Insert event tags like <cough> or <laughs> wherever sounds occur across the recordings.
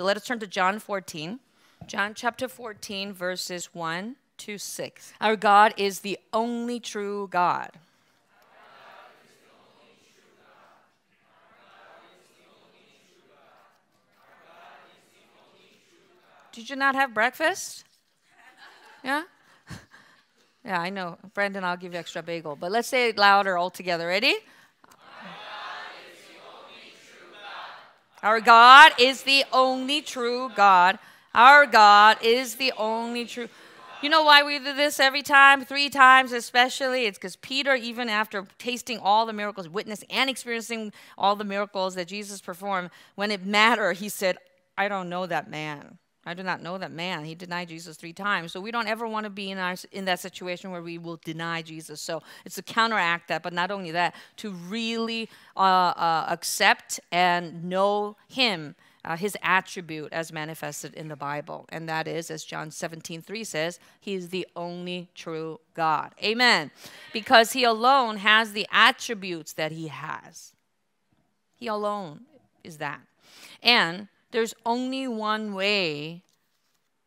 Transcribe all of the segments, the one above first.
So let us turn to John 14. John chapter 14, verses 1 to 6. Our God is the only true God. Did you not have breakfast? Yeah? <laughs> Yeah, I know. Brandon, I'll give you extra bagel. But let's say it louder all together. Ready? Our God is the only true God. Our God is the only true. You know why we do this every time, three times especially? It's because Peter, even after tasting all the miracles, witnessing and experiencing all the miracles that Jesus performed, when it mattered, he said, I don't know that man. I do not know that man. He denied Jesus three times. So we don't ever want to be in, our, in that situation where we will deny Jesus. So it's to counteract that, but not only that, to really uh, uh, accept and know Him, uh, His attribute as manifested in the Bible. And that is, as John 17, 3 says, He is the only true God. Amen. Because He alone has the attributes that He has. He alone is that. And there's only one way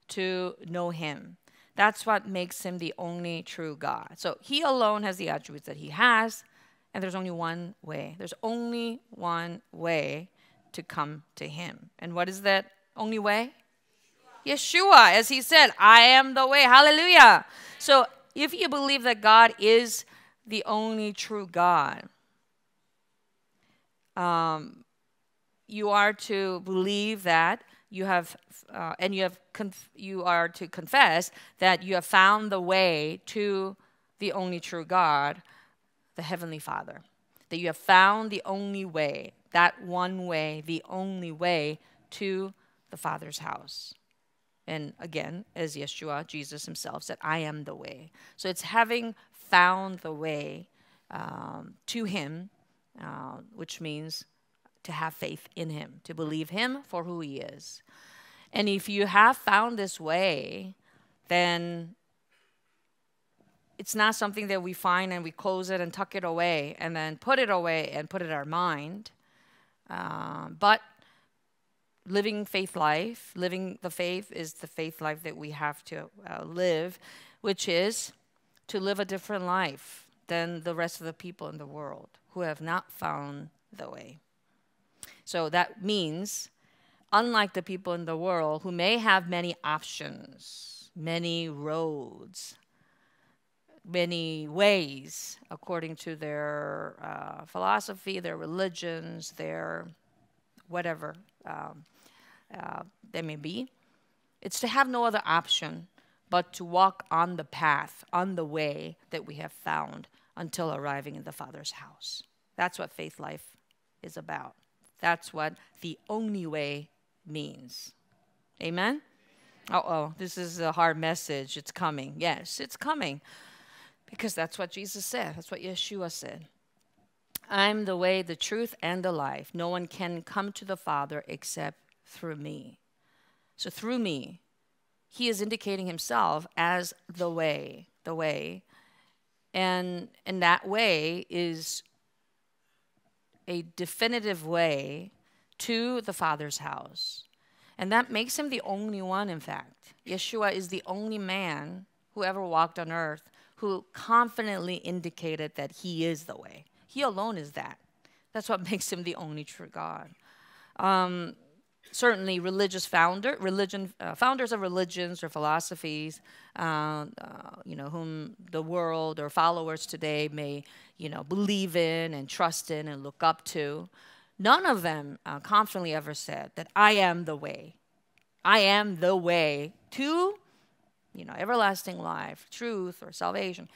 to know him. That's what makes him the only true God. So he alone has the attributes that he has, and there's only one way. There's only one way to come to him. And what is that only way? Yeshua, as he said, I am the way. Hallelujah. So if you believe that God is the only true God, um, you are to believe that you have, uh, and you have, you are to confess that you have found the way to the only true God, the Heavenly Father. That you have found the only way, that one way, the only way to the Father's house. And again, as Yeshua, Jesus himself said, I am the way. So it's having found the way um, to Him, uh, which means to have faith in him, to believe him for who he is. And if you have found this way, then it's not something that we find and we close it and tuck it away and then put it away and put it in our mind. Uh, but living faith life, living the faith is the faith life that we have to uh, live, which is to live a different life than the rest of the people in the world who have not found the way. So that means, unlike the people in the world who may have many options, many roads, many ways according to their uh, philosophy, their religions, their whatever um, uh, they may be, it's to have no other option but to walk on the path, on the way that we have found until arriving in the Father's house. That's what faith life is about. That's what the only way means. Amen? Uh oh, this is a hard message. It's coming. Yes, it's coming. Because that's what Jesus said. That's what Yeshua said. I'm the way, the truth, and the life. No one can come to the Father except through me. So, through me, he is indicating himself as the way, the way. And, and that way is a definitive way to the Father's house. And that makes him the only one, in fact. Yeshua is the only man who ever walked on earth who confidently indicated that he is the way. He alone is that. That's what <laughs> makes him the only true God. Um, certainly, religious founder, religion, uh, founders of religions or philosophies, uh, uh, you know, whom the world or followers today may you know, believe in and trust in and look up to, none of them uh, confidently ever said that I am the way. I am the way to, you know, everlasting life, truth, or salvation.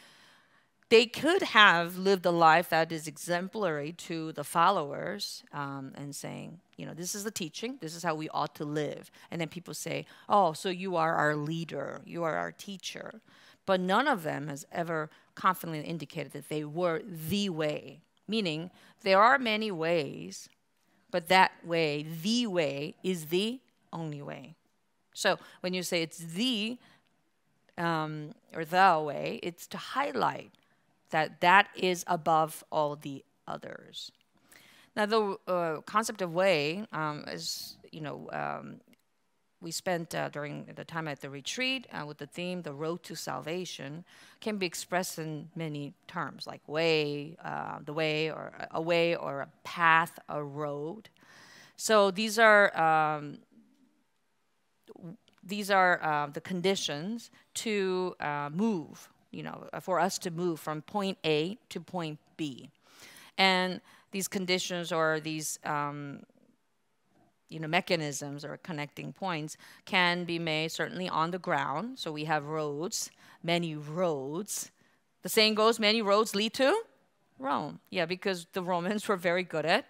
They could have lived a life that is exemplary to the followers um, and saying, you know, this is the teaching, this is how we ought to live. And then people say, oh, so you are our leader, you are our teacher. But none of them has ever confidently indicated that they were the way, meaning there are many ways, but that way, the way, is the only way. So when you say it's the um, or the way, it's to highlight that that is above all the others. Now, the uh, concept of way um, is, you know, um, we spent uh, during the time at the retreat uh, with the theme the road to salvation can be expressed in many terms like way uh, the way or a way or a path a road. So these are um, these are uh, the conditions to uh, move you know for us to move from point a to point b. And these conditions or these um, you know, mechanisms or connecting points can be made certainly on the ground. So we have roads, many roads. The saying goes, many roads lead to Rome. Yeah, because the Romans were very good at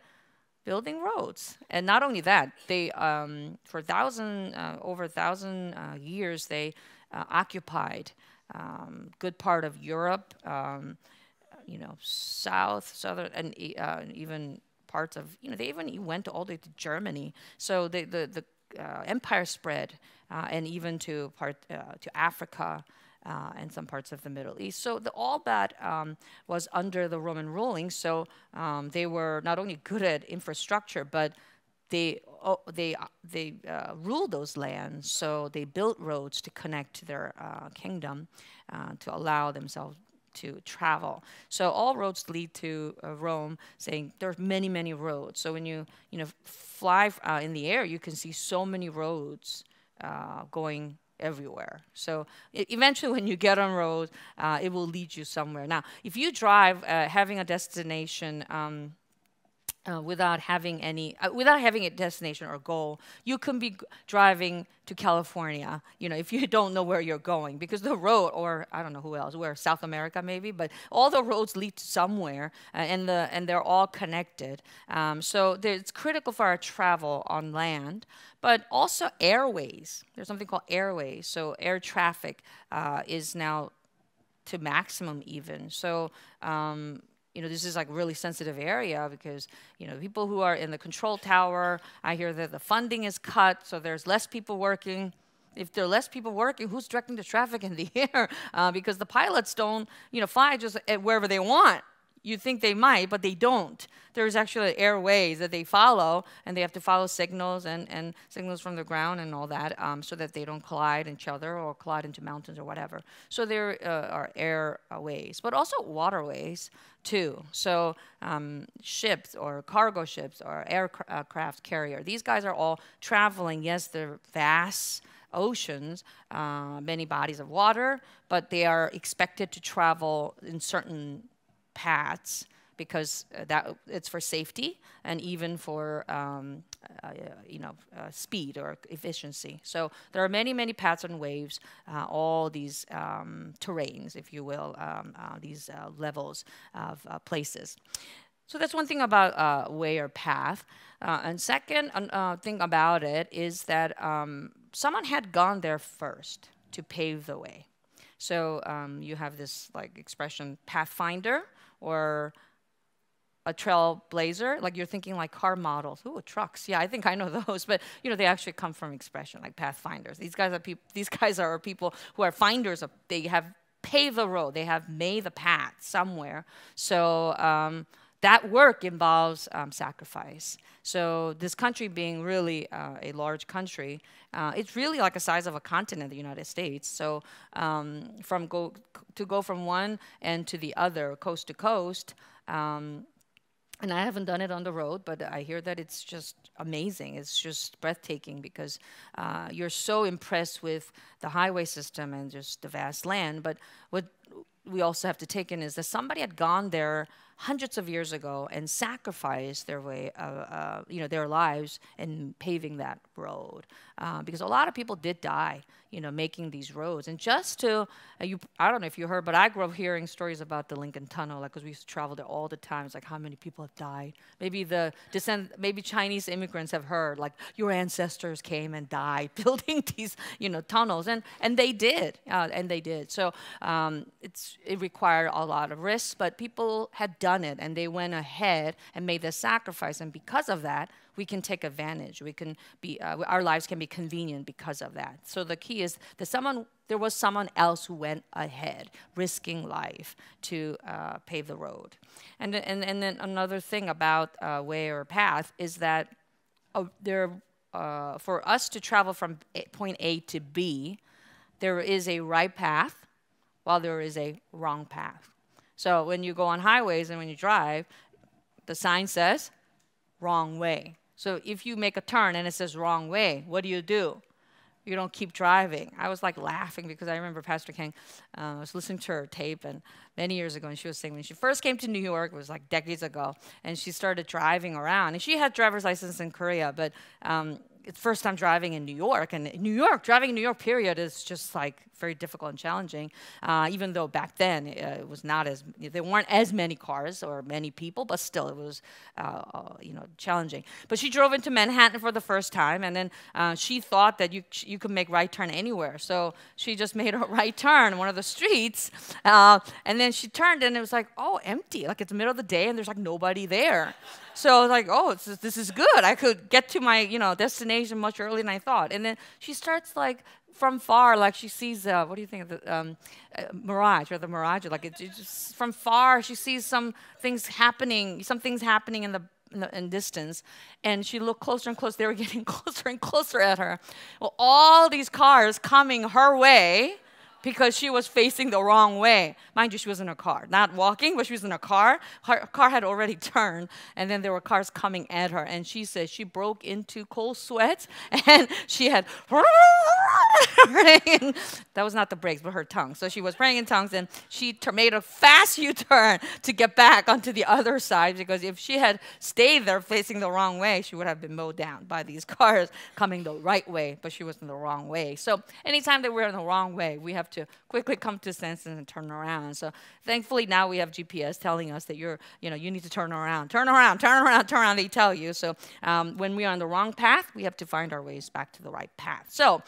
building roads. And not only that, they um, for thousand uh, over a thousand uh, years they uh, occupied um, good part of Europe. Um, you know, south, southern, and uh, even parts of, you know, they even went all the way to Germany. So the, the, the uh, empire spread uh, and even to, part, uh, to Africa. Uh, and some parts of the Middle East. So the, all that um, was under the Roman ruling. So um, they were not only good at infrastructure, but they oh, they they uh, ruled those lands. So they built roads to connect to their uh, kingdom, uh, to allow themselves to travel. So all roads lead to uh, Rome, saying there's many, many roads. So when you, you know, fly uh, in the air, you can see so many roads uh, going everywhere. So eventually <laughs> when you get on road, uh, it will lead you somewhere. Now, if you drive, uh, having a destination, um, uh, without having any, uh, without having a destination or goal, you can be driving to California, you know, if you <laughs> don't know where you're going, because the road, or I don't know who else, where South America maybe, but all the roads lead to somewhere, uh, and the and they're all connected. Um, so it's critical for our travel on land, but also airways. There's something called airways. So air traffic uh, is now to maximum even. So um, you know, this is like really sensitive area because, you know, people who are in the control tower, I hear that the funding is cut, so there's less people working. If there are less people working, who's directing the traffic in the <laughs> air? Uh, because the pilots don't, you know, fly just wherever they want you think they might, but they don't. There's actually airways that they follow, and they have to follow signals and, and signals from the ground and all that um, so that they don't collide each other or collide into mountains or whatever. So there uh, are airways, but also waterways too. So um, ships or cargo ships or aircraft carrier, these guys are all traveling. Yes, they're vast oceans, uh, many bodies of water, but they are expected to travel in certain paths because uh, that it's for safety and even for um, uh, you know uh, speed or efficiency. So there are many many paths and waves, uh, all these um, terrains, if you will, um, uh, these uh, levels of places. So that's one thing about way or path. and second thing about it is that um, someone had gone there first to pave the way. So um, you have this like expression pathfinder or a trailblazer, like you're thinking like car models. Ooh, trucks. Yeah, I think I know <laughs> those, but you know they actually come from expression, like pathfinders. These guys are people. These <laughs> guys are people who are finders of. They have paved the road. They have made the path somewhere. So. Um, that work involves um, sacrifice. So this country being really uh, a large country, uh, it's really like the size of a continent, the United States. So um, from go to go from one end to the other, coast to coast. Um, and I haven't done it on the road, but I hear that it's just amazing. It's just breathtaking because uh, you're so impressed with the highway system and just the vast land. But what we also have to take in is that somebody had gone there hundreds of years ago and sacrificed their way, uh, uh, you know, their lives in paving that road. Uh, because a lot of people did die, you know, making these roads. And just to, uh, you, I don't know if you heard, but I grew up hearing stories about the Lincoln Tunnel, like, because we used to travel there all the time. It's like how many people have died. Maybe the descend, maybe Chinese immigrants have heard, like, your ancestors came and died <laughs> building these, you know, tunnels, and and they did, uh, and they did. So um, it's it required a lot of risks, but people had done it, and they went ahead and made the sacrifice, and because of that we can take advantage. We can be, uh, our lives can be convenient because of that. So the key is that someone, there was someone else who went ahead, risking life to uh, pave the road. And, and, and then another thing about uh, way or path is that uh, there uh, for us to travel from point A to B, there is a right path, while there is a wrong path. So when you go on highways and when you drive, the sign says wrong way. So if you make a turn and it says wrong way, what do you do? You don't keep driving. I was like laughing because I remember Pastor King, uh, I was listening to her tape and many years ago, and she was saying when she first came to New York, it was like decades ago, and she started driving around. And she had driver's license in Korea, but um, it's first time driving in New York, and New York, driving in New York, period, is just like very difficult and challenging. Uh, even though back then uh, it was not as there weren't as many cars or many people, but still it was uh, uh you know challenging. But she drove into Manhattan for the first time, and then uh, she thought that you you could make right turn anywhere, so she just made a <laughs> right turn one of the streets, uh, and then she turned, and it was like oh empty, like it's the middle of the day, and there's like nobody there. So like, oh, this is good. I could get to my, you know, destination much earlier than I thought. And then she starts like from far, like she sees, uh, what do you think of the um, uh, mirage or the mirage? Like it, it, just from far, she sees some things happening, some things happening in the in, the, in distance, and she looked closer and closer. They were <laughs> getting closer and closer at her. Well, all these cars coming her way because she was facing the wrong way. Mind you, she was in a car, not walking, but she was in a car. Her car had already <laughs> turned, and then there were cars coming at her. And she said she broke into cold sweats, <laughs> and she had that was not the brakes, but her tongue. So she was praying in tongues, and she made a fast U-turn to get back onto the other side because if she had stayed there facing the wrong way, she would have been mowed down by these <laughs> cars coming the right way, but she was in the wrong way. So anytime that we're in the wrong way, we have to quickly come to senses and turn around. So thankfully now we have GPS telling us that you're, you know, you need to turn around, turn around, turn around, turn around. They tell you. So um, when we are on the wrong path, we have to find our ways back to the right path. So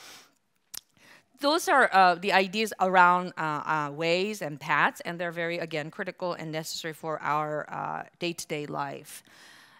those are uh, the ideas around uh, uh, ways and paths, and they're very, again, critical and necessary for our day to day life.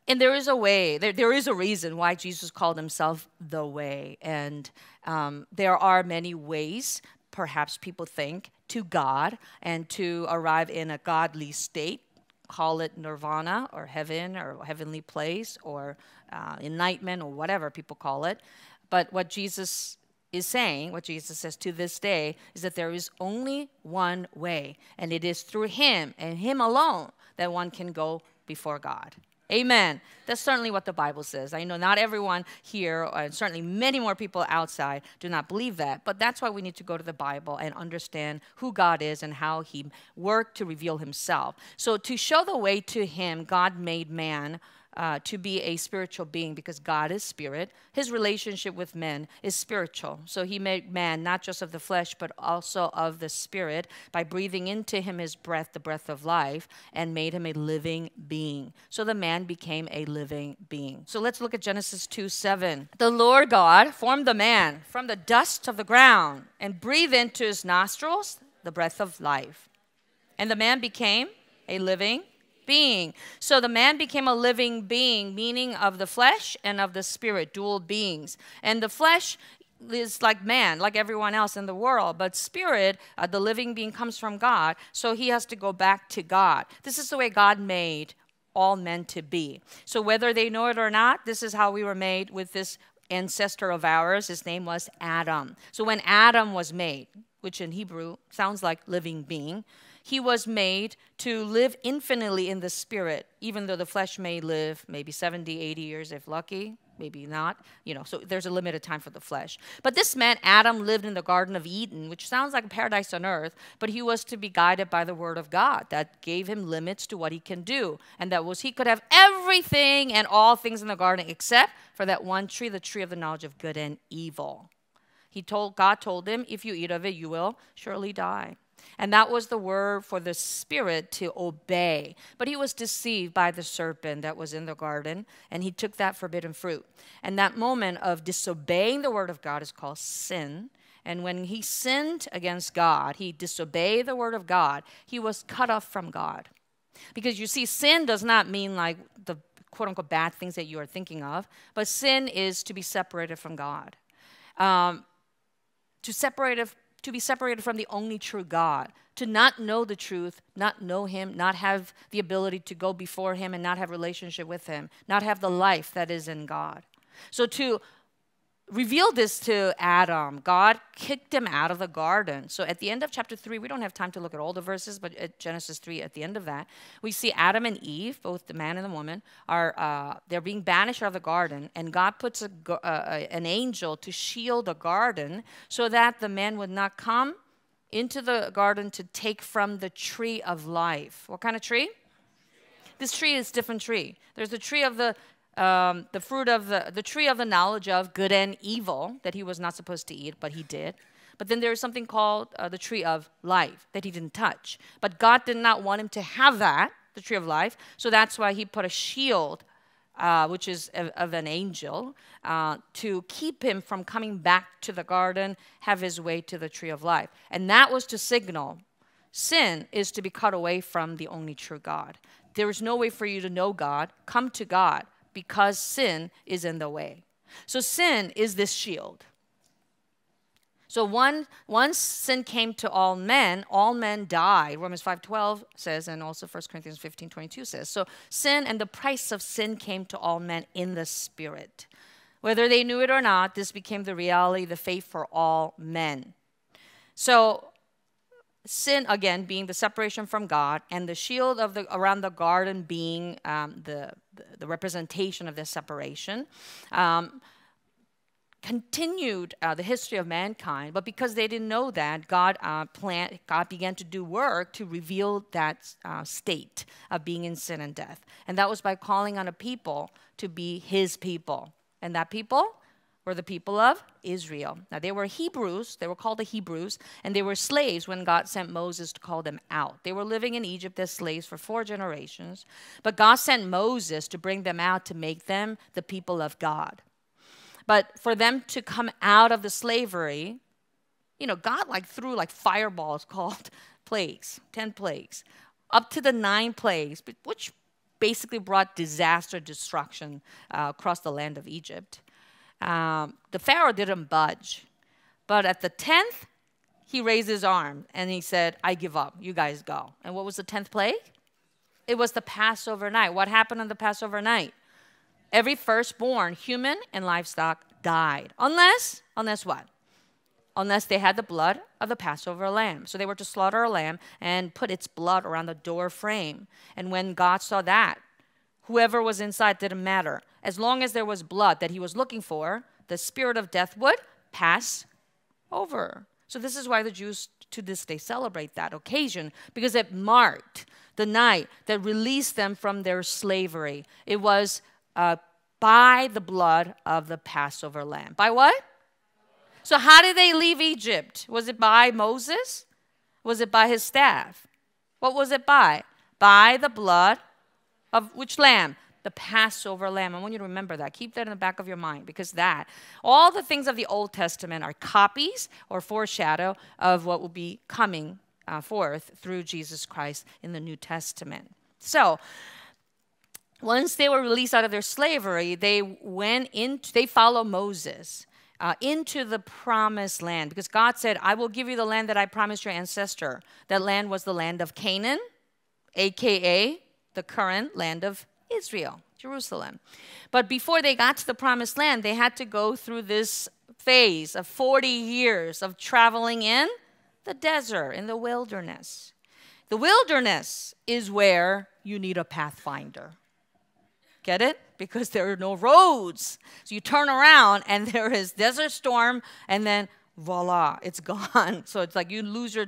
And there is a way, there, there is a reason why Jesus called himself the way. And um, there are many ways, perhaps people think, to God and to arrive in a godly state. Call it nirvana or heaven or heavenly place or uh, enlightenment or whatever people call it. But what Jesus is saying, what Jesus says to this day, is that there is only one way, and it is through Him and Him alone that one can go before God. Amen. That's certainly what the Bible says. I know not everyone here, uh, and certainly many more people outside, do not believe that. But that's why we need to go to the Bible and understand who God is and how He worked to reveal Himself. So, to show the way to Him, God made man uh, to be a spiritual being because God is spirit. His relationship with men is spiritual. So he made man not just of the flesh, but also of the spirit by breathing into him his breath, the breath of life, and made him a living being. So the man became a living being. So let's look at Genesis 2 7. The Lord God formed the man from the dust of the ground and breathed into his nostrils the breath of life. And the man became a living being. So the man became a living being, meaning of the flesh and of the spirit, dual beings. And the flesh is like man, like everyone else in the world, but spirit, uh, the living being, comes from God. So he has to go back to God. This is the way God made all men to be. So whether they know it or not, this is how we were made with this ancestor of ours. His name was Adam. So when Adam was made, which in Hebrew sounds like living being, he was made to live infinitely in the spirit, even though the flesh may live maybe 70, 80 years if lucky, maybe not, you know, so there's a limited time for the flesh. But this man, Adam, lived in the Garden of Eden, which sounds like a paradise on earth, but he was to be guided by the word of God that gave him limits to what he can do. And that was he could have everything and all things in the garden except for that one tree, the tree of the knowledge of good and evil. He told God told him, if you eat of it, you will surely die. And that was the word for the spirit to obey. But he was deceived by the serpent that was in the garden, and he took that forbidden fruit. And that moment of disobeying the word of God is called sin. And when he sinned against God, he disobeyed the word of God, he was cut off from God. Because you see, sin does not mean like the quote unquote bad things that you are thinking of, but sin is to be separated from God. Um, to separate to be separated from the only true God, to not know the truth, not know Him, not have the ability to go before Him and not have relationship with Him, not have the life that is in God. So to revealed this to Adam. God kicked him out of the garden. So at the end of chapter 3, we don't have time to look at all the verses, but at Genesis 3, at the end of that, we see Adam and Eve, both the man and the woman, are uh, they're being banished out of the garden, and God puts a, uh, an angel to shield the garden so that the man would not come into the garden to take from the tree of life. What kind of tree? This tree is different tree. There's the tree of the um, the fruit of the, the tree of the knowledge of good and evil that he was not supposed to eat, but he did. But then there's something called uh, the tree of life that he didn't touch. But God did not want him to have that, the tree of life. So that's why he put a shield, uh, which is of, of an angel, uh, to keep him from coming back to the garden, have his way to the tree of life. And that was to signal sin is to be cut away from the only true God. There is no way for you to know God, come to God because sin is in the way. So sin is this shield. So one, once sin came to all men, all men died. Romans 5.12 says, and also 1 Corinthians 15.22 says. So sin and the price of sin came to all men in the spirit. Whether they knew it or not, this became the reality, the faith for all men. So sin again being the separation from God, and the shield of the around the garden being um, the, the, representation of this separation. Um, continued uh, the history of mankind, but because they didn't know that, God uh, God began to do work to reveal that uh, state of being in sin and death, and that was by calling on a people to be His people, and that people were the people of Israel. Now, they were Hebrews, they were called the Hebrews, and they were slaves when God sent Moses to call them out. They were living in Egypt as slaves for four generations, but God sent Moses to bring them out to make them the people of God. But for them to come out of the slavery, you know, God like threw like fireballs <laughs> called plagues, 10 plagues, up to the nine plagues, which basically brought disaster, destruction uh, across the land of Egypt um, the Pharaoh didn't budge. But at the 10th, he raised his arm and he said, I give up. You guys go. And what was the 10th plague? It was the Passover night. What happened on the Passover night? Every firstborn, human and livestock, died. Unless, unless what? Unless they had the blood of the Passover lamb. So they were to slaughter a lamb and put its blood around the door frame. And when God saw that, whoever was inside didn't matter. As long as there was blood that he was looking for, the spirit of death would pass over. So, this is why the Jews to this day celebrate that occasion because it marked the night that released them from their slavery. It was uh, by the blood of the Passover lamb. By what? So, how did they leave Egypt? Was it by Moses? Was it by his staff? What was it by? By the blood of which lamb? The Passover lamb. I want you to remember that. Keep that in the back of your mind because that, all the things of the Old Testament are copies or foreshadow of what will be coming uh, forth through Jesus Christ in the New Testament. So, once they were released out of their slavery, they went into, they followed Moses. Uh, into the promised land because God said, I will give you the land that I promised your ancestor. That land was the land of Canaan, aka the current land of Israel, Jerusalem. But before they got to the promised land, they had to go through this phase of 40 years of traveling in the desert, in the wilderness. The wilderness is where you need a pathfinder. Get it? Because there are no roads. So you turn around and <laughs> there is desert storm and then voila, it's gone. <laughs> So it's like you lose your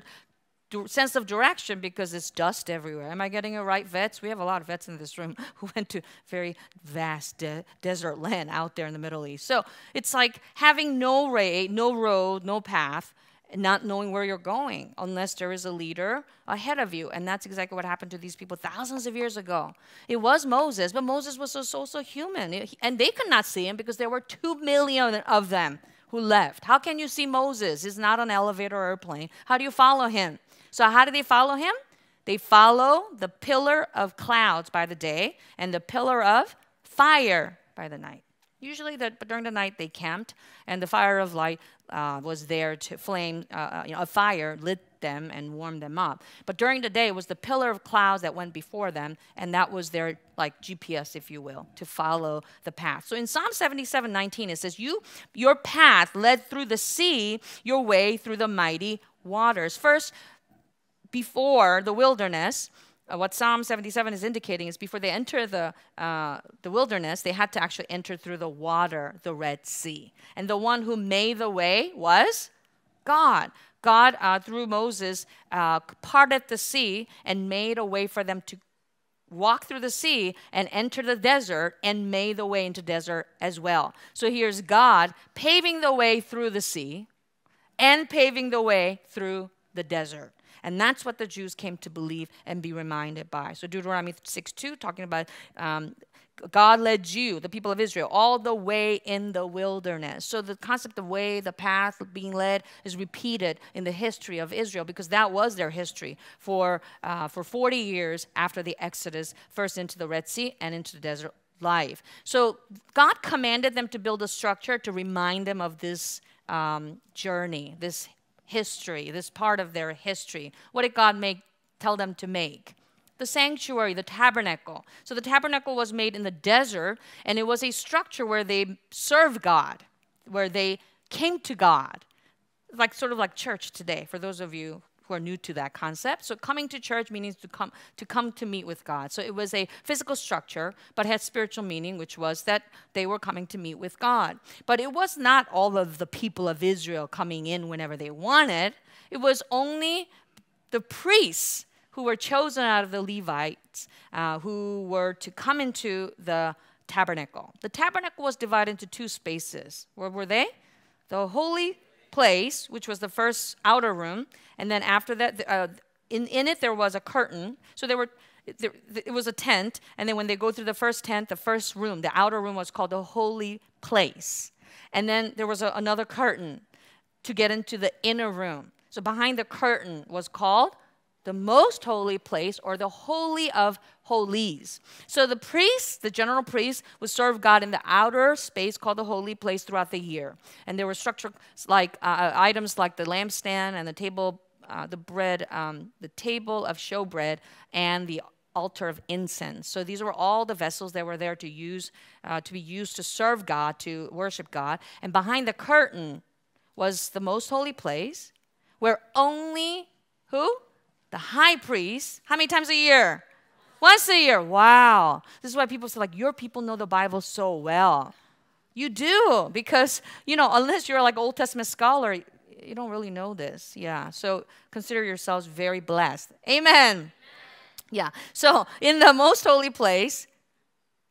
sense of direction because it's dust everywhere. Am I getting it right, vets? We have a lot of vets in this room <laughs> who went to very vast de desert land out there in the Middle East. So it's like having no way, no road, no path, not knowing where you're going unless there is a leader ahead of you. And that's exactly what happened to these people thousands of years ago. It was Moses, but Moses was also human. And they could not see him because there were two million of them who left. How can you see Moses? He's not an elevator or airplane. How do you follow him? So, how do they follow him? They follow the pillar of clouds by the day and the pillar of fire by the night. Usually, the, during the night, they camped, and the fire of light uh, was there to flame, uh, uh, you know, a fire lit them and warm them up. But during the day, it was the pillar of clouds that went before them, and that was their like GPS, if you will, to follow the path. So in Psalm 77 19, it says, you, Your path led through the sea, your way through the mighty waters. First, before the wilderness, uh, what Psalm 77 is indicating is before they enter the, uh, the wilderness, they had to actually enter through the water, the Red Sea. And the one who made the way was God. God, uh, through Moses, uh, parted the sea and made a way for them to walk through the sea and enter the desert and made the way into desert as well. So here's God paving the way through the sea and paving the way through the desert. And that's what the Jews came to believe and be reminded by. So Deuteronomy 6 2, talking about um, God led you, the people of Israel, all the way in the wilderness. So the concept of way, the path being led, is repeated in the history of Israel because that was their history for, uh, for 40 years after the Exodus, first into the Red Sea and into the desert life. So God commanded them to build a structure to remind them of this um, journey, this history, this part of their history. What did God make, tell them to make? The sanctuary, the tabernacle. So the tabernacle was made in the desert, and it was a structure where they served God, where they came to God, like sort of like church today. For those of you who are new to that concept. So coming to church means to come to come to meet with God. So it was a physical structure, but had spiritual meaning, which was that they were coming to meet with God. But it was not all of the people of Israel coming in whenever they wanted. It was only the priests who were chosen out of the Levites uh, who were to come into the tabernacle. The tabernacle was divided into two spaces. Where were they? The holy place, which was the first outer room, and then after that, uh, in, in it there was a curtain. So there were there, it was a tent, and then when they go through the first tent, the first room, the outer room was called the holy place. And then there was a, another curtain to get into the inner room. So behind the curtain was called the most holy place or the holy of holies. So the priest, the general priest, would serve God in the outer space called the holy place throughout the year. And there were structured like uh, uh, items like the lampstand and the table, uh, the bread, um, the table of showbread, and the altar of incense. So these were all the vessels that were there to use uh, to be used to serve God, to worship God. And behind the curtain was the most holy place, where only who the high priest, how many times a year? Once a year. Wow. This is why people say, like, your people know the Bible so well. You do, because, you know, unless you're like Old Testament scholar, you don't really know this. Yeah. So consider yourselves very blessed. Amen. Yeah. So in the most holy place,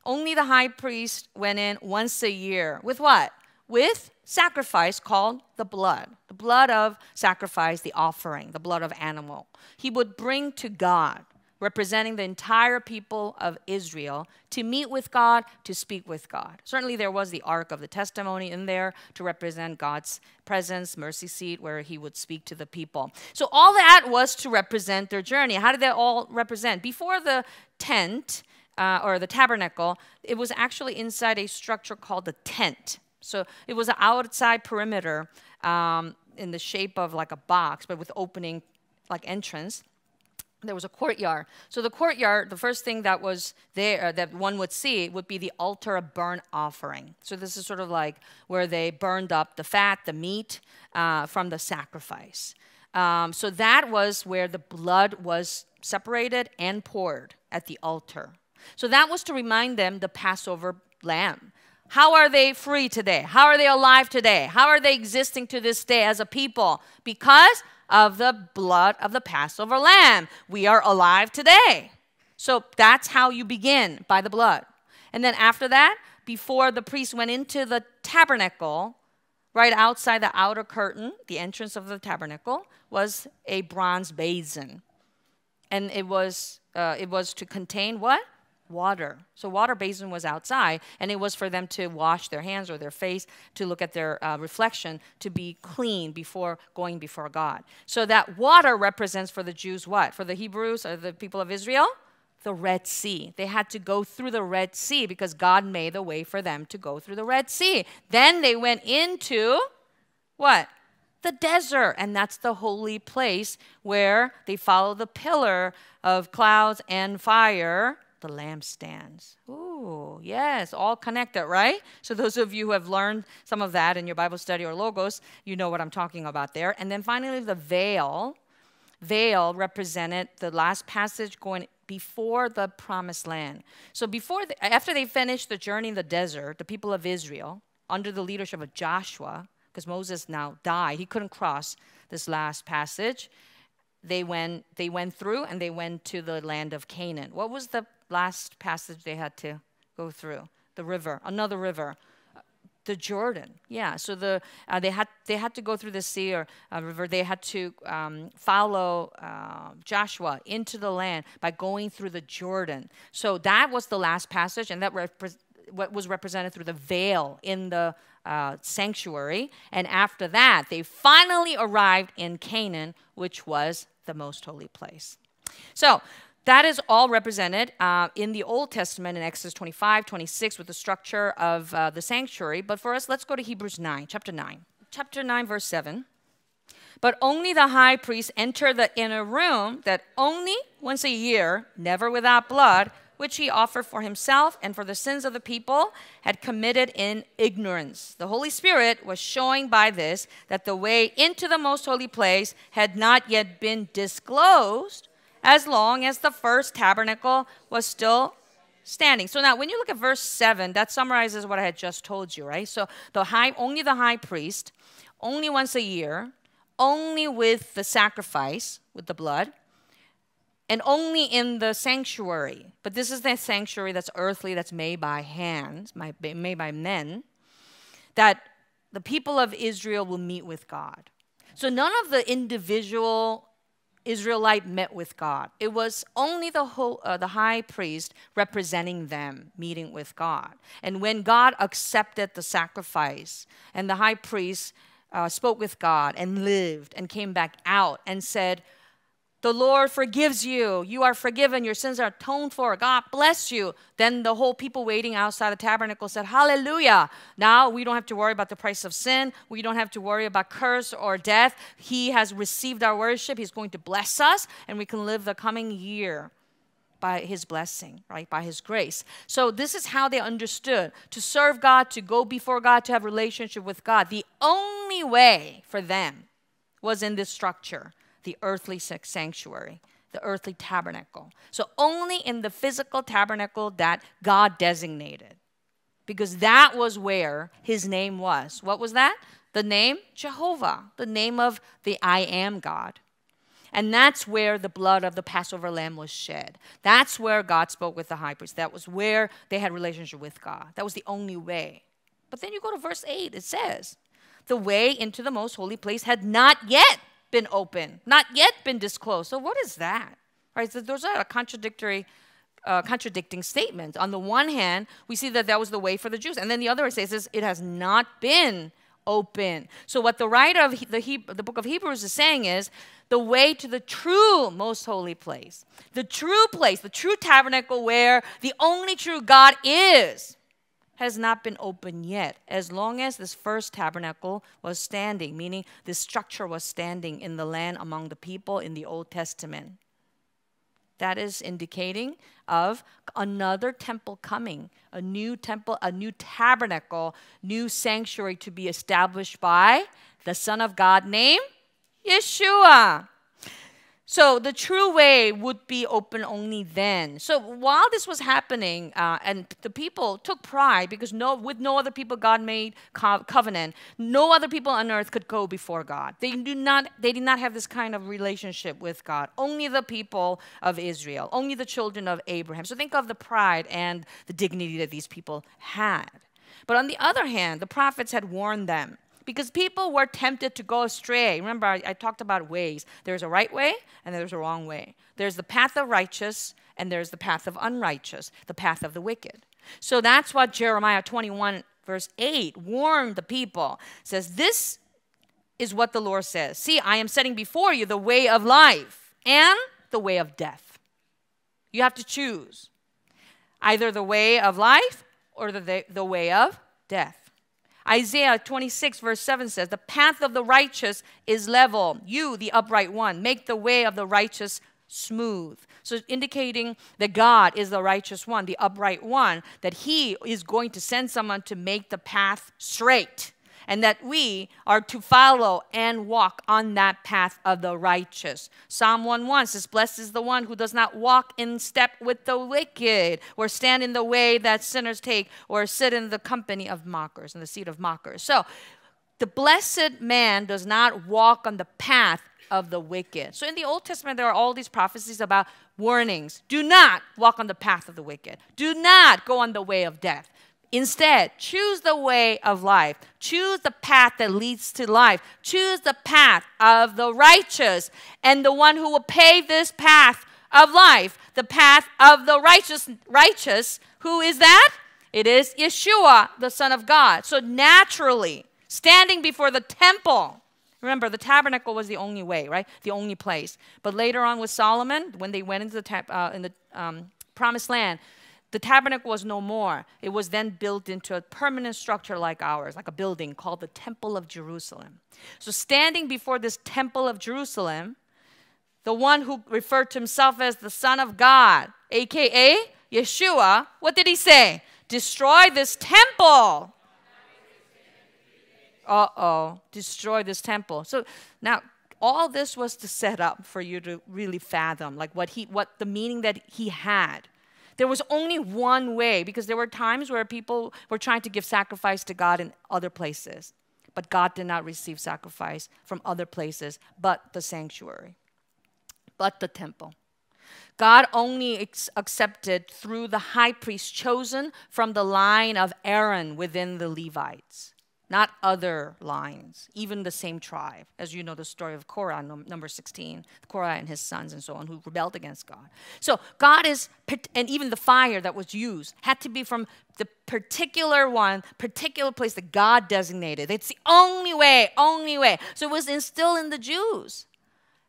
only the high priest went in once a year. With what? With sacrifice called the blood, the blood of sacrifice, the offering, the blood of animal. He would bring to God, representing the entire people of Israel, to meet with God, to speak with God. Certainly, there was the Ark of the Testimony in there to represent God's presence, mercy seat, where He would speak to the people. So, all that was to represent their journey. How did that all represent? Before the tent, uh, or the tabernacle, it was actually inside a structure called the tent. So it was an outside perimeter um, in the shape of like a box, but with opening like entrance. There was a courtyard. So the courtyard, the first thing that was there uh, that one would see would be the altar of burnt offering. So this is sort of like where they burned up the fat, the meat uh, from the sacrifice. Um, so that was where the blood was separated and poured at the altar. So that was to remind them the Passover lamb. How are they free today? How are they alive today? How are they existing to this day as a people? Because of the blood of the Passover lamb. We are alive today. So that's how you begin by the blood. And then after that, before the priest went into the tabernacle, right outside the outer curtain, the entrance of the tabernacle, was a bronze basin. And it was, uh, it was to contain what? Water. So water basin was outside, and it was for them to wash their hands or their face to look at their uh, reflection to be clean before going before God. So that water represents for the Jews what? For the Hebrews or the people of Israel? The Red Sea. They had to go through the Red Sea because God made the way for them to go through the Red Sea. Then they went into what? the desert. And that's the holy place where they follow the pillar of clouds and fire, the lampstands. Ooh, yes, all connected, right? So, those of you who have learned some of that in your Bible study or Logos, you know what I'm talking about there. And then finally, the veil. Veil represented the last passage going before the promised land. So, before the, after they finished the journey in the desert, the people of Israel, under the leadership of Joshua, because Moses now died. He couldn't cross this last passage. They went, they went through and they went to the land of Canaan. What was the last passage they had to go through? The river, another river. The Jordan, yeah. So the uh, they had they had to go through the sea or uh, river. They had to um, follow uh, Joshua into the land by going through the Jordan. So that was the last passage, and that what was represented through the veil in the uh, sanctuary. And after that, they finally arrived in Canaan, which was the most holy place. So, that is all represented uh, in the Old Testament in Exodus 25, 26 with the structure of uh, the sanctuary. But for us, let's go to Hebrews 9, chapter 9. Chapter 9, verse 7. But only the high priest entered the inner room that only once a year, never without blood, which he offered for himself and for the sins of the people, had committed in ignorance. The Holy Spirit was showing by this that the way into the most holy place had not yet been disclosed as long as the first tabernacle was still standing. So now when you look at verse 7, that summarizes what I had just told you, right? So the high only the high priest, only once a year, only with the sacrifice with the blood and only in the sanctuary. But this is the sanctuary that's earthly, that's made by hands, made by men, that the people of Israel will meet with God. So none of the individual Israelite met with God. It was only the, whole, uh, the high priest representing them meeting with God. And when God accepted the sacrifice, and the high priest uh, spoke with God and lived and came back out and said, the Lord forgives you. You are forgiven. Your sins are atoned for. God bless you. Then the whole people waiting outside the tabernacle said, Hallelujah. Now we don't have to worry about the price of sin. We don't have to worry about curse or death. He has received our worship. He's going to bless us, and we can live the coming year by his blessing, right? By his grace. So this is how they understood to serve God, to go before God, to have relationship with God. The only way for them was in this structure the earthly sanctuary, the earthly tabernacle. So only in the physical tabernacle that God designated. Because that was where his name was. What was that? The name Jehovah, the name of the I am God. And that's where the blood of the Passover lamb was shed. That's where God spoke with the high priest. That was where they had relationship with God. That was the only way. But then you go to verse 8, it says, the way into the most holy place had not yet been open, not yet been disclosed. So what is that? Right? So those are a contradictory uh, contradicting statements. On the one hand, we see that that was the way for the Jews, and then the other says is it has not been open. So what the writer of the, he- the book of Hebrews is saying is the way to the true most holy place, the true place, the true tabernacle where the only true God is has not been opened yet, as long as this first tabernacle was standing, meaning this structure was standing in the land among the people in the Old Testament. That is indicating of another temple coming, a new temple, a new tabernacle, new sanctuary to be established by the Son of God named Yeshua. So the true way would be open only then. So while this was happening, uh, and the people took pride because no, with no other people God made co- covenant. No other people on earth could go before God. They do not. They did not have this kind of relationship with God. Only the people of Israel. Only the children of Abraham. So think of the pride and the dignity that these people had. But on the other hand, the prophets had warned them because people were tempted to go astray. Remember, I, I, talked about ways. There's a right way and there's a wrong way. There's the path of righteous and there's the path of unrighteous, the path of the wicked. So that's what Jeremiah 21, verse 8, warned the people. Says, This is what the Lord says See, I am setting before you the way of life and the way of death. You have to choose either the way of life or the, the way of death. Isaiah 26, verse 7 says, The path of the righteous is level. You, the upright one, make the way of the righteous smooth. So, indicating that God is the righteous one, the upright one, that He is going to send someone to make the path straight and that we are to follow and walk on that path of the righteous. Psalm 1 1 says, Blessed is the one who does not walk in step with the wicked, or stand in the way that sinners take, or sit in the company of mockers, in the seat of mockers. So, the blessed man does not walk on the path of the wicked. So in the Old Testament, there are all these prophecies about warnings. Do not walk on the path of the wicked. Do not go on the way of death. Instead, choose the way of life. Choose the path that leads to life. Choose the path of the righteous and the one who will pave this path of life, the path of the righteous righteous. Who is that? It is Yeshua, the Son of God. So naturally, standing before the temple, remember the tabernacle was the only way, right? The only place. But later on with Solomon, when they went into the, uh, in the um, promised land, the tabernacle was no more. It was then built into a permanent structure like ours, like a building called the Temple of Jerusalem. So, standing before this Temple of Jerusalem, the one who referred to himself as the Son of God, aka Yeshua, what did he say? Destroy this temple. Uh oh, destroy this temple. So now all this was to set up for you to really fathom like what he what the meaning that he had there was only one way because there were times where people were trying to give sacrifice to God in other places. But God did not receive sacrifice from other places but the sanctuary, but the temple. God only accepted through the high priest chosen from the line of Aaron within the Levites not other lines, even the same tribe. As you know, the story of Korah, number 16, Korah and his sons and so on, who rebelled against God. So God is, and even the fire that was used had to be from the particular one, particular place that God designated. It's the only way, only way. So it was instilled in the Jews.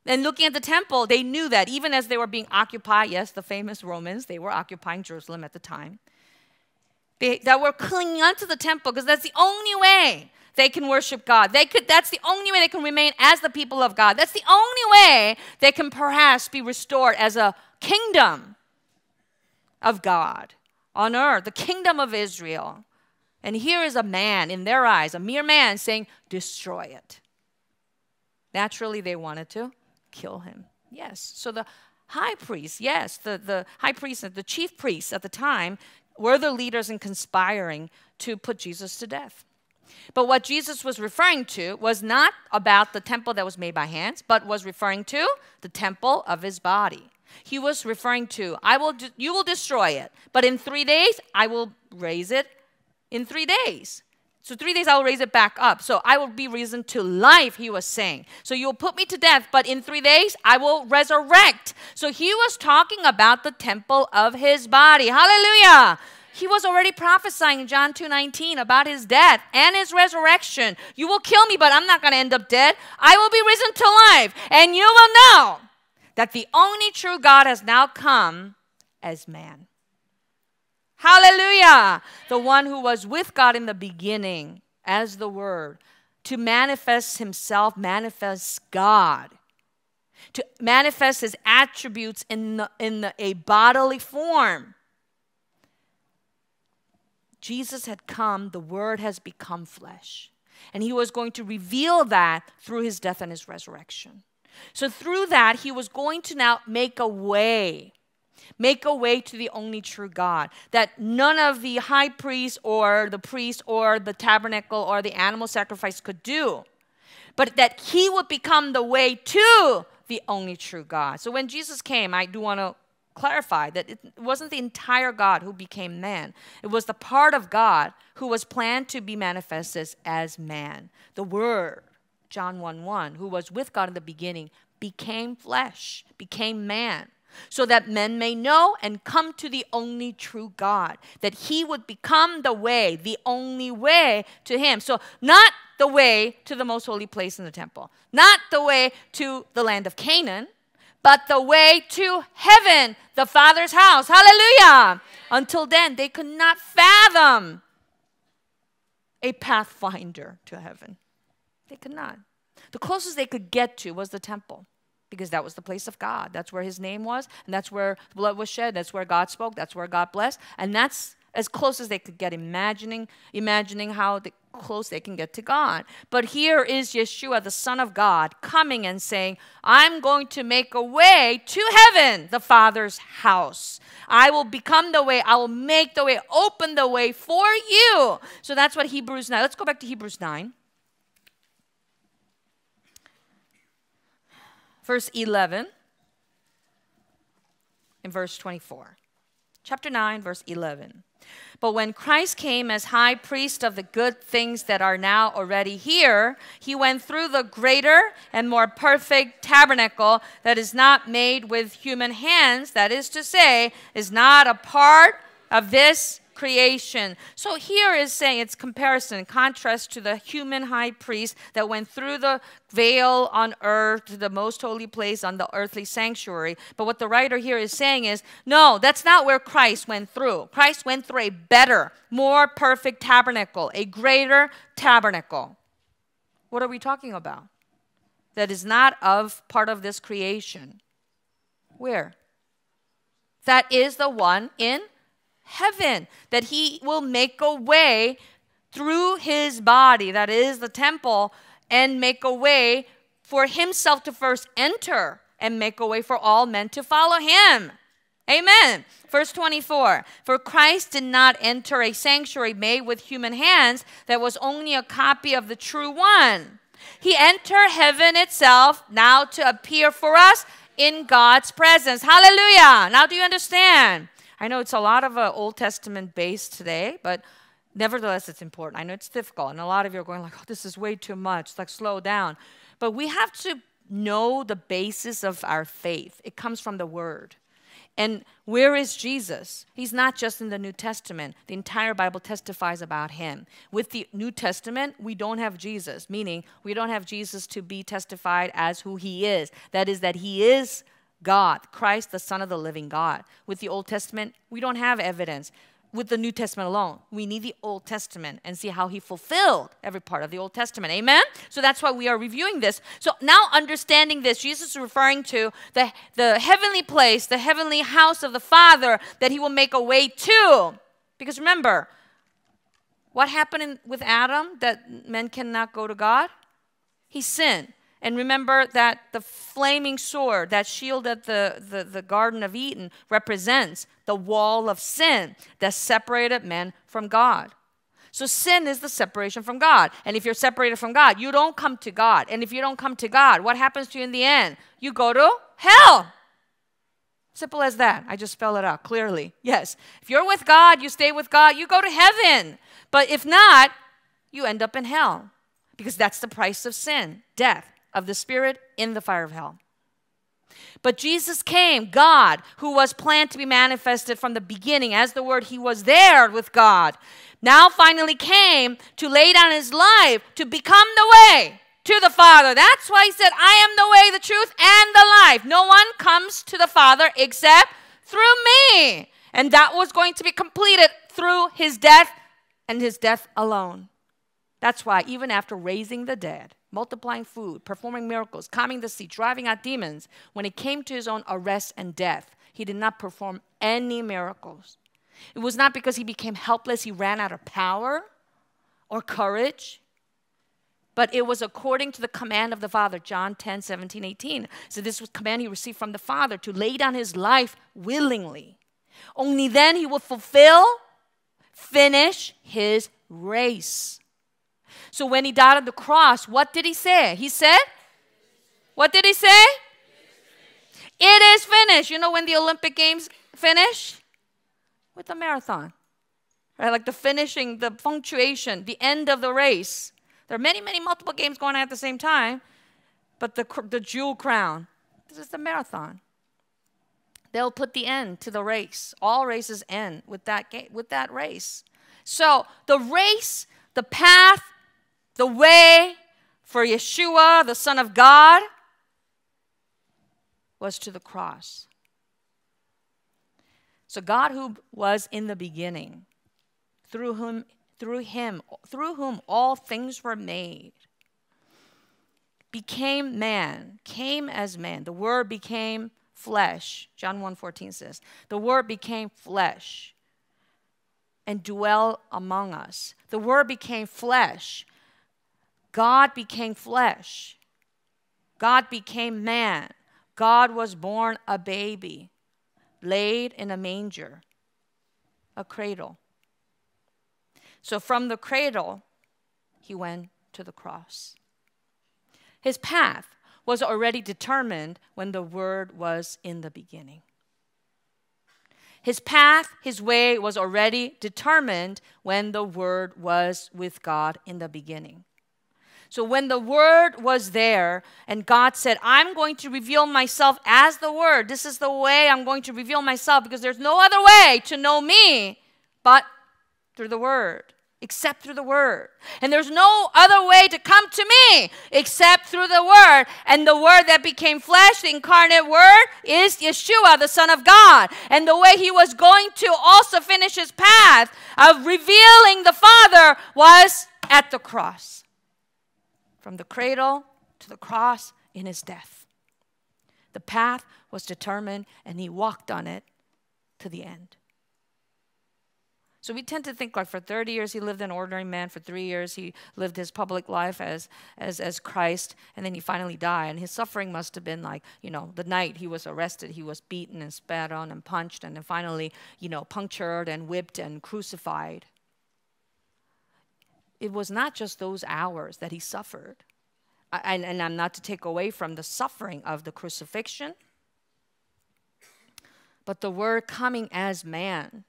And looking at the temple, they knew that even as they were being occupied, yes, the famous Romans, they were occupying Jerusalem at the time they, that were clinging onto the temple because that's the only way they can worship God. They could, that's the only way they can remain as the people of God. That's the only way they can perhaps be restored as a kingdom of God on earth, the kingdom of Israel. And here is a man, in their eyes, a mere man, saying, Destroy it. Naturally, they wanted to kill him. Yes. So the high priest, yes, the, the high priest, the chief priest at the time, were the leaders in conspiring to put Jesus to death. But what Jesus was referring to was not about the temple that was made by hands, but was referring to the temple of his body. He was referring to, I will you will destroy it, but in 3 days I will raise it in 3 days. So three days I will raise it back up. So I will be risen to life, he was saying. So you'll put me to death, but in three days I will resurrect. So he was talking about the temple of his body. Hallelujah. He was already prophesying in John 2:19 about his death and his resurrection. You will kill me, but I'm not going to end up dead. I will be risen to life, and you will know that the only true God has now come as man. Hallelujah. The one who was with God in the beginning as the Word, to manifest Himself, manifest God, to manifest His attributes in, the, in the, a bodily form. Jesus had come, the Word has become flesh. And He was going to reveal that through His death and His resurrection. So, through that, He was going to now make a way Make a way to the only true God. That none of the high priest or the priest or the tabernacle or the animal sacrifice could do. But that he would become the way to the only true God. So when Jesus came, I do want to clarify that it wasn't the entire God who became man. It was the part of God who was planned to be manifested as man. The Word, John 1 1, who was with God in the beginning, became flesh, became man so that men may know and come to the only true God, that he would become the way, the only way to him. So, not the way to the most holy place in the temple, not the way to the land of Canaan, but the way to heaven, the Father's house. Hallelujah! Until then, they could not fathom a pathfinder to heaven. They could not. The closest they could get to was the temple because that was the place of God. That's where his name was, and that's where blood was shed, that's where God spoke, that's where God blessed. And that's as close as they could get imagining imagining how the close they can get to God. But here is Yeshua the son of God coming and saying, "I'm going to make a way to heaven, the Father's house. I will become the way, I will make the way, open the way for you." So that's what Hebrews 9. Let's go back to Hebrews 9. Verse 11 and verse 24. Chapter 9, verse 11. But when Christ came as high priest of the good things that are now already here, he went through the greater and more perfect tabernacle that is not made with human hands, that is to say, is not a part of this creation. So here is saying it's comparison, contrast to the human high priest that went through the veil on earth to the most holy place on the earthly sanctuary. But what the writer here is saying is, no, that's not where Christ went through. Christ went through a better, more perfect tabernacle, a greater tabernacle. What are we talking about? That is not of part of this creation. Where? That is the one in heaven, that he will make a way through his body, that is the temple, and make a way for himself to first enter and make a way for all men to follow him. Amen. Verse 24 For Christ did not enter a sanctuary made with human hands that was only a copy of the true one. He entered heaven itself now to appear for us in God's presence. Hallelujah. Now, do you understand? I know it's a lot of uh, Old Testament based today, but nevertheless, it's important. I know it's difficult, and a lot of you are going like, "Oh, this is way too much." like, slow down. But we have to know the basis of our faith. It comes from the Word. And where is Jesus? He's not just in the New Testament. The entire Bible testifies about him. With the New Testament, we don't have Jesus, meaning we don't have Jesus to be testified as who he is. That is, that he is God, Christ, the Son of the living God. With the Old Testament, we don't have evidence. With the New Testament alone, we need the Old Testament and see how he fulfilled every part of the Old Testament. Amen? So that's why we are reviewing this. So now, understanding this, Jesus is referring to the, the heavenly place, the heavenly house of the Father that he will make a way to. Because remember, what happened in, with Adam that men cannot go to God? He sinned. And remember that the flaming sword, that shield at the, the, the Garden of Eden, represents the wall of sin that separated men from God. So sin is the separation from God. And if you're separated from God, you don't come to God. And if you don't come to God, what happens to you in the end? You go to hell. Simple as that. I just spell it out clearly. Yes. If you're with God, you stay with God, you go to heaven. But if not, you end up in hell because that's the price of sin death of the Spirit in the fire of hell. But Jesus came, God, who was planned to be manifested from the beginning as the Word, He was there with God. Now finally came to lay down His life to become the way to the Father. That's why He said, I am the way, the truth, and the life. No one comes to the Father except through me. And that was going to be completed through His death and His death alone. That's why, even after raising the dead, multiplying food, performing miracles, calming the sea, driving out demons, when it came to his own arrest and death, he did not perform any miracles. It was not because he became helpless, he ran out of power or courage, but it was according to the command of the Father, John 10, 17, 18. So this was command he received from the Father to lay down his life willingly. Only then he will fulfill, finish his race. So when he died on the cross, what did he say? He said, What did he say? It is finished. You know when the Olympic Games finish? With the marathon. Right? Like the finishing, the punctuation, the end of the race. There are many, many multiple games going on at the same time, but the, the jewel crown, this is the marathon. They'll put the end to the race. All races end with that, with that race. So the race, the path, the way for Yeshua, the Son of God, was to the cross. So God who was in the beginning, through whom through him, through whom all things were made, became man, came as man. The word became flesh. John 1:14 says, "The word became flesh and dwell among us." The word became flesh. God became flesh. God became man. God was born a baby, laid in a manger, a cradle. So from the cradle, he went to the cross. His path was already determined when the Word was in the beginning. His path, his way was already determined when the Word was with God in the beginning. So when the Word was there and God said, I'm going to reveal myself as the Word, this is the way I'm going to reveal myself because there's no other way to know me but through the Word except through the Word. And there's no other way to come to me except through the Word. And the Word that became flesh, the incarnate Word, is Yeshua, the Son of God. And the way he was going to also finish his path of revealing the Father was at the cross. From the cradle to the cross in his death. The path was determined, and he walked on it to the end. So we tend to think like for 30 years he lived an ordinary man, for three years he lived his public life as, as, as Christ, and then he finally died. And his suffering must have been like, you know, the night he was arrested, he was beaten and spat on and punched, and then finally, you know, punctured and whipped and crucified. It was not just those hours that he suffered. And, and I'm not to take away from the suffering of the crucifixion, but the word coming as man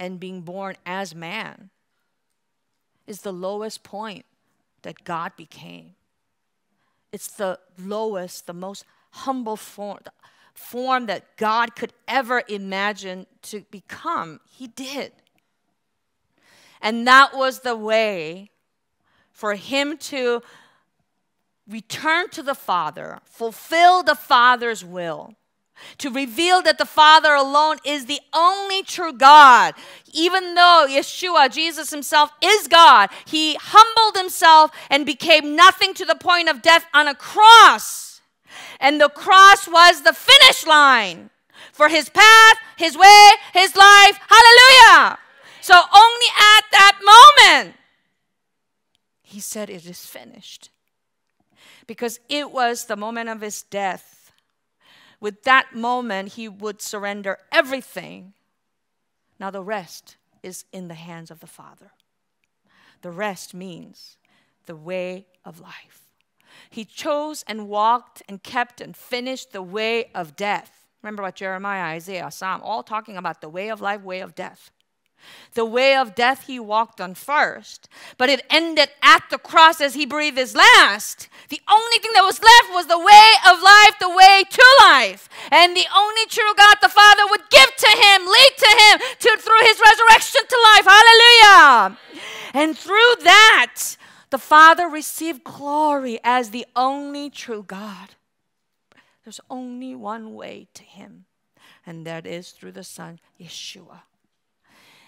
and being born as man is the lowest point that God became. It's the lowest, the most humble form, form that God could ever imagine to become. He did. And that was the way for him to return to the Father, fulfill the Father's will to reveal that the Father alone is the only true God. Even though Yeshua, Jesus himself, is God, he humbled himself and became nothing to the point of death on a cross. And the cross was the finish line for his path, his way, his life. Hallelujah. So only at that moment, he said, It is finished. Because it was the moment of his death with that moment, he would surrender everything. Now, the rest is in the hands of the Father. The rest means the way of life. He chose and walked and kept and finished the way of death. Remember what Jeremiah, Isaiah, Psalm, all talking about the way of life, way of death. The way of death he walked on first, but it ended at the cross as he breathed his last. The only thing that was left was the way of life, the way to life. And the only true God the Father would give to him, lead to him to, through his resurrection to life. Hallelujah. And through that, the Father received glory as the only true God. There's only one way to him, and that is through the Son, Yeshua.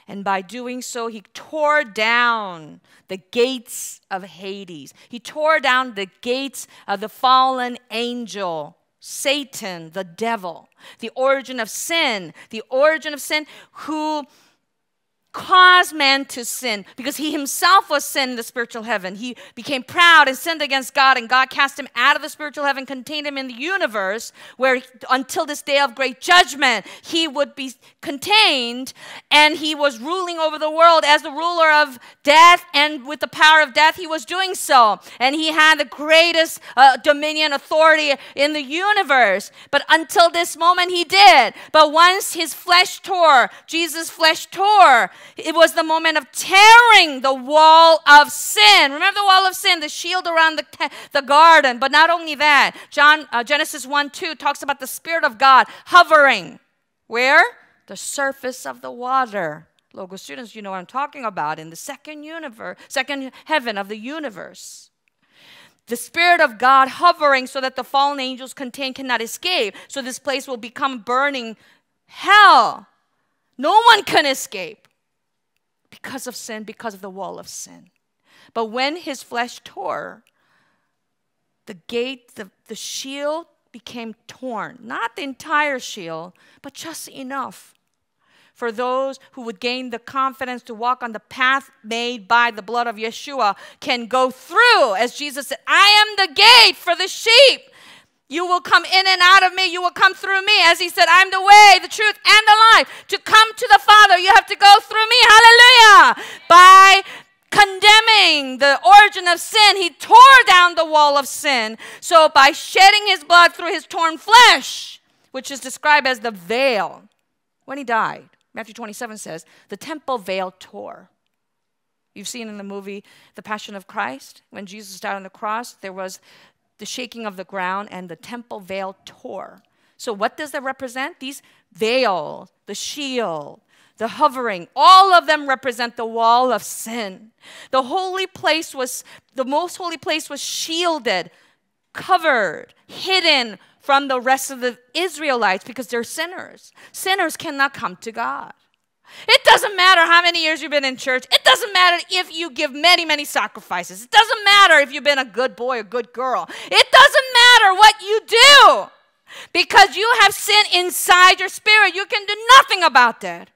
And by doing so, he tore down the gates of Hades. He tore down the gates of the fallen angel, Satan, the devil, the origin of sin, the origin of sin, who caused man to sin because he himself was sin in the spiritual heaven. He became proud and sinned against God, and God cast him out of the spiritual heaven, contained him in the universe, where until this day of great judgment, he would be contained, and he was ruling over the world as the ruler of death, and with the power of death, he was doing so. And he had the greatest uh, dominion, authority in the universe. But until this moment, he did. But once his flesh tore, Jesus' flesh tore, it was the moment of tearing the wall of sin. Remember the wall of sin, the shield around the, the garden. But not only that, John, uh, Genesis 1 2 talks about the Spirit of God hovering. Where? The surface of the water. Local students, you know what I'm talking about in the second universe, second heaven of the universe. The Spirit of God hovering so that the fallen angels contained cannot escape. So this place will become burning hell. No one can escape because of sin, because of the wall of sin. But when his flesh tore, the gate, the, the shield became torn. Not the entire shield, but just enough for those who would gain the confidence to walk on the path made by the blood of Yeshua can go through. As Jesus said, I am the gate for the sheep. You will come in and out of me. You will come through me. As he said, I'm the way, the truth, and the life. To come to the Father, you have to go through me. Hallelujah. By condemning the origin of sin, he tore down the wall of sin. So by shedding his blood through his torn flesh, which is described as the veil, when he died, Matthew 27 says, the temple veil tore. You've seen in the movie The Passion of Christ, when Jesus died on the cross, there was the shaking of the ground and the temple veil tore. So, what does that represent? These veils, the shield, the hovering, all of them represent the wall of sin. The holy place was, the most holy place was shielded, covered, hidden from the rest of the Israelites because they're sinners. Sinners cannot come to God. It doesn't matter how many years you've been in church. It doesn't matter if you give many, many sacrifices. It doesn't matter if you've been a good boy or good girl. It doesn't matter what you do because you have sin inside your spirit. You can do nothing about that.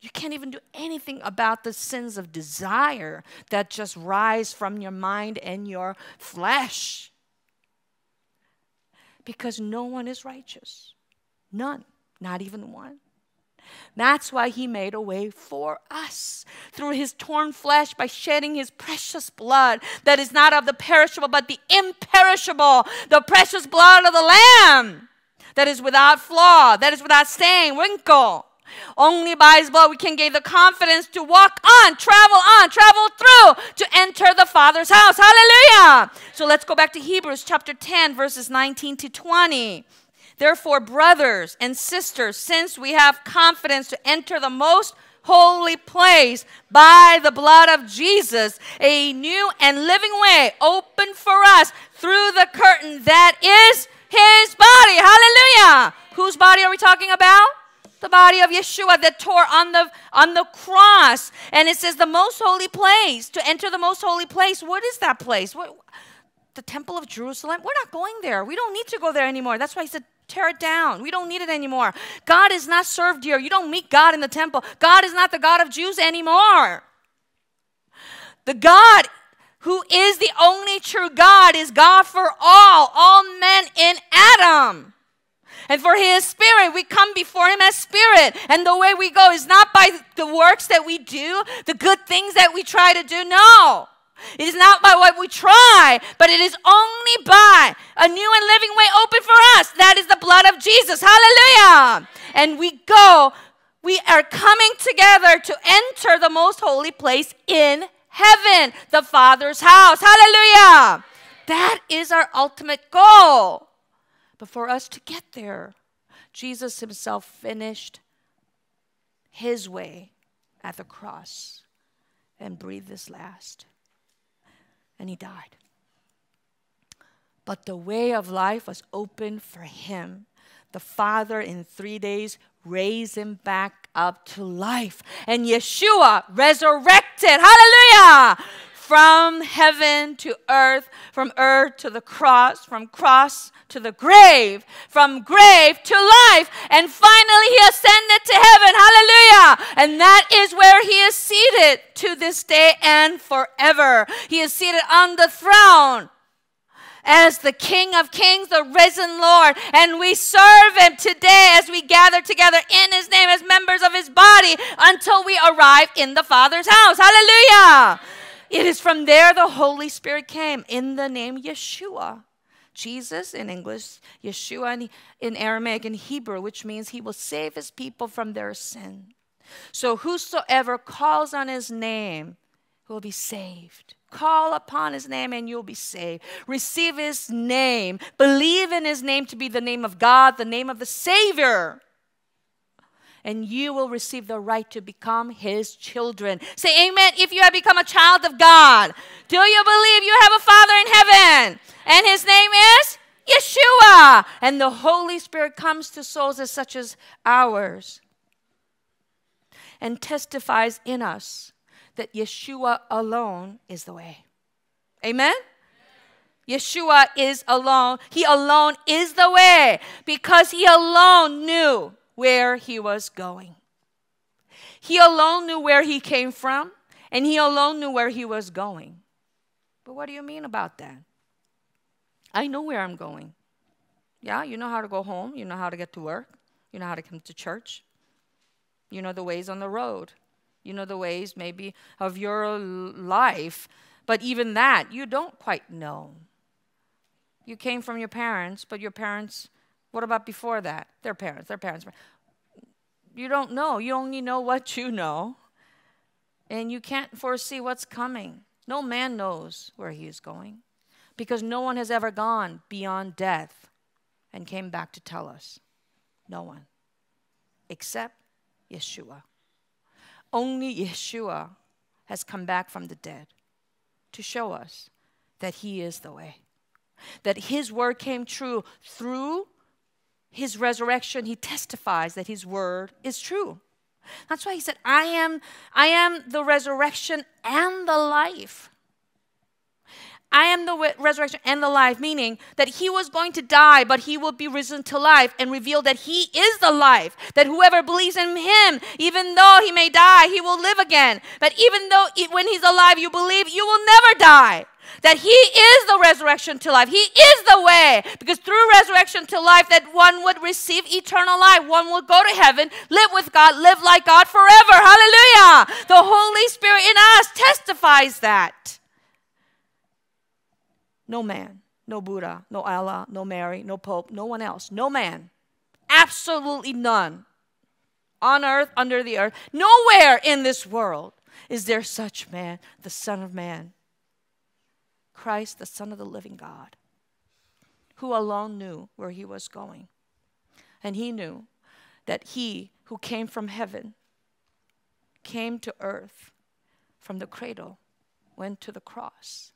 You can't even do anything about the sins of desire that just rise from your mind and your flesh because no one is righteous. None, not even one. That's why he made a way for us through his torn flesh by shedding his precious blood that is not of the perishable but the imperishable, the precious blood of the Lamb that is without flaw, that is without stain, wrinkle. Only by his blood we can gain the confidence to walk on, travel on, travel through to enter the Father's house. Hallelujah. So let's go back to Hebrews chapter 10, verses 19 to 20. Therefore, brothers and sisters, since we have confidence to enter the most holy place by the blood of Jesus, a new and living way open for us through the curtain that is his body. Hallelujah. Whose body are we talking about? the body of Yeshua that tore on the on the cross. And it says the most holy place. To enter the most holy place, what is that place? What the temple of Jerusalem? We're not going there. We don't need to go there anymore. That's why he said tear it down. We don't need it anymore. God is not served here. You don't meet God in the temple. God is not the God of Jews anymore. The God who is the only true God is God for all, all men in Adam. And for his spirit, we come before him as spirit. And the way we go is not by the works that we do, the good things that we try to do. No. It is not by what we try, but it is only by a new and living way open for us. That is the blood of Jesus. Hallelujah. And we go, we are coming together to enter the most holy place in heaven, the Father's house. Hallelujah. That is our ultimate goal. But for us to get there, Jesus himself finished his way at the cross and breathed his last. And he died. But the way of life was open for him. The Father, in three days, raised him back up to life. And Yeshua resurrected. Hallelujah! From heaven to earth, from earth to the cross, from cross to the grave, from grave to life, and finally he ascended to heaven. Hallelujah! And that is where he is seated to this day and forever. He is seated on the throne as the King of Kings, the risen Lord. And we serve him today as we gather together in his name as members of his body until we arrive in the Father's house. Hallelujah. It is from there the Holy Spirit came in the name Yeshua. Jesus in English, Yeshua in Aramaic and Hebrew, which means he will save his people from their sin. So whosoever calls on his name will be saved. Call upon his name and you'll be saved. Receive his name. Believe in his name to be the name of God, the name of the Savior and you will receive the right to become his children. Say amen if you have become a child of God. Do you believe you have a Father in heaven? And his name is Yeshua. And the Holy Spirit comes to souls as such as ours. and testifies in us that Yeshua alone is the way. Amen? Yeshua is alone. He alone is the way because he alone knew where he was going. He alone knew where he came from and he alone knew where he was going. But what do you mean about that? I know where I'm going. Yeah, you know how to go home, you know how to get to work, you know how to come to church, you know the ways on the road, you know the ways maybe of your life, but even that you don't quite know. You came from your parents, but your parents, what about before that? Their parents, their parents. You don't know. You only know what you know. And you can't foresee what's coming. No man knows where he is going because no one has ever gone beyond death and came back to tell us. No one. Except Yeshua. Only Yeshua has come back from the dead to show us that he is the way. That his word came true through his resurrection. He testifies that his word is true. That's why he said, I am, I am the resurrection and the life. I am the resurrection and the life, meaning that he was going to die, but he will be risen to life and reveal that he is the life. That whoever believes in him, even though he may die, he will live again. But even though when he's alive you believe, you will never die. That he is the resurrection to life. He is the way. Because through resurrection to life, that one would receive eternal life. One will go to heaven, live with God, live like God forever. Hallelujah. The Holy Spirit in us testifies that. No man, no Buddha, no Allah, no Mary, no Pope, no one else, no man, absolutely none on earth, under the earth, nowhere in this world is there such man, the Son of Man, Christ, the Son of the living God, who alone knew where he was going. And he knew that he who came from heaven came to earth from the cradle, went to the cross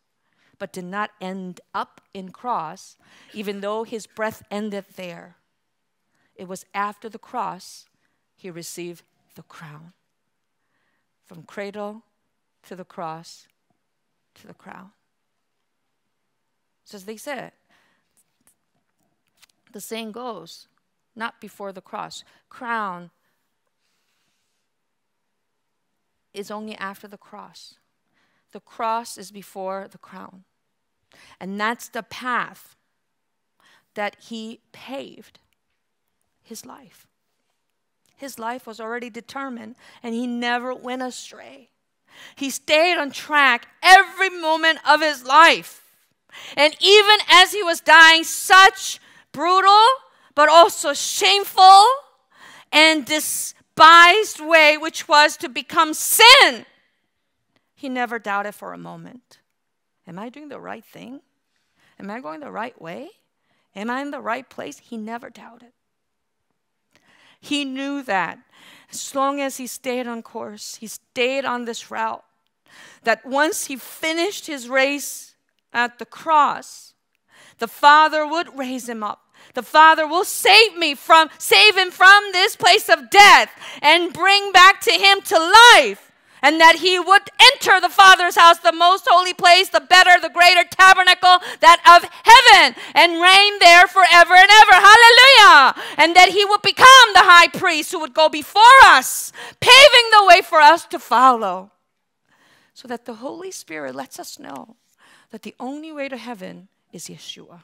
but did not end up in cross, even though his breath ended there. It was after the cross he received the crown. From cradle to the cross to the crown. So as they said, the saying goes, not before the cross. Crown is only after the cross. The cross is before the crown. And that's the path that he paved his life. His life was already determined, and he never went astray. He stayed on track every moment of his life. And even as he was dying, such brutal, but also shameful and despised way, which was to become sin he never doubted for a moment Am I doing the right thing? Am I going the right way? Am I in the right place? He never doubted. He knew that as long as he stayed on course, he stayed on this route, that once he finished his race at the cross, the Father would raise him up. The Father will save me from, save him from this place of death and bring back to him to life and that he would enter the Father's house, the most holy place, the better, the greater tabernacle, that of heaven, and reign there forever and ever. Hallelujah! And that he would become the high priest who would go before us, paving the way for us to follow. So that the Holy Spirit lets us know that the only way to heaven is Yeshua.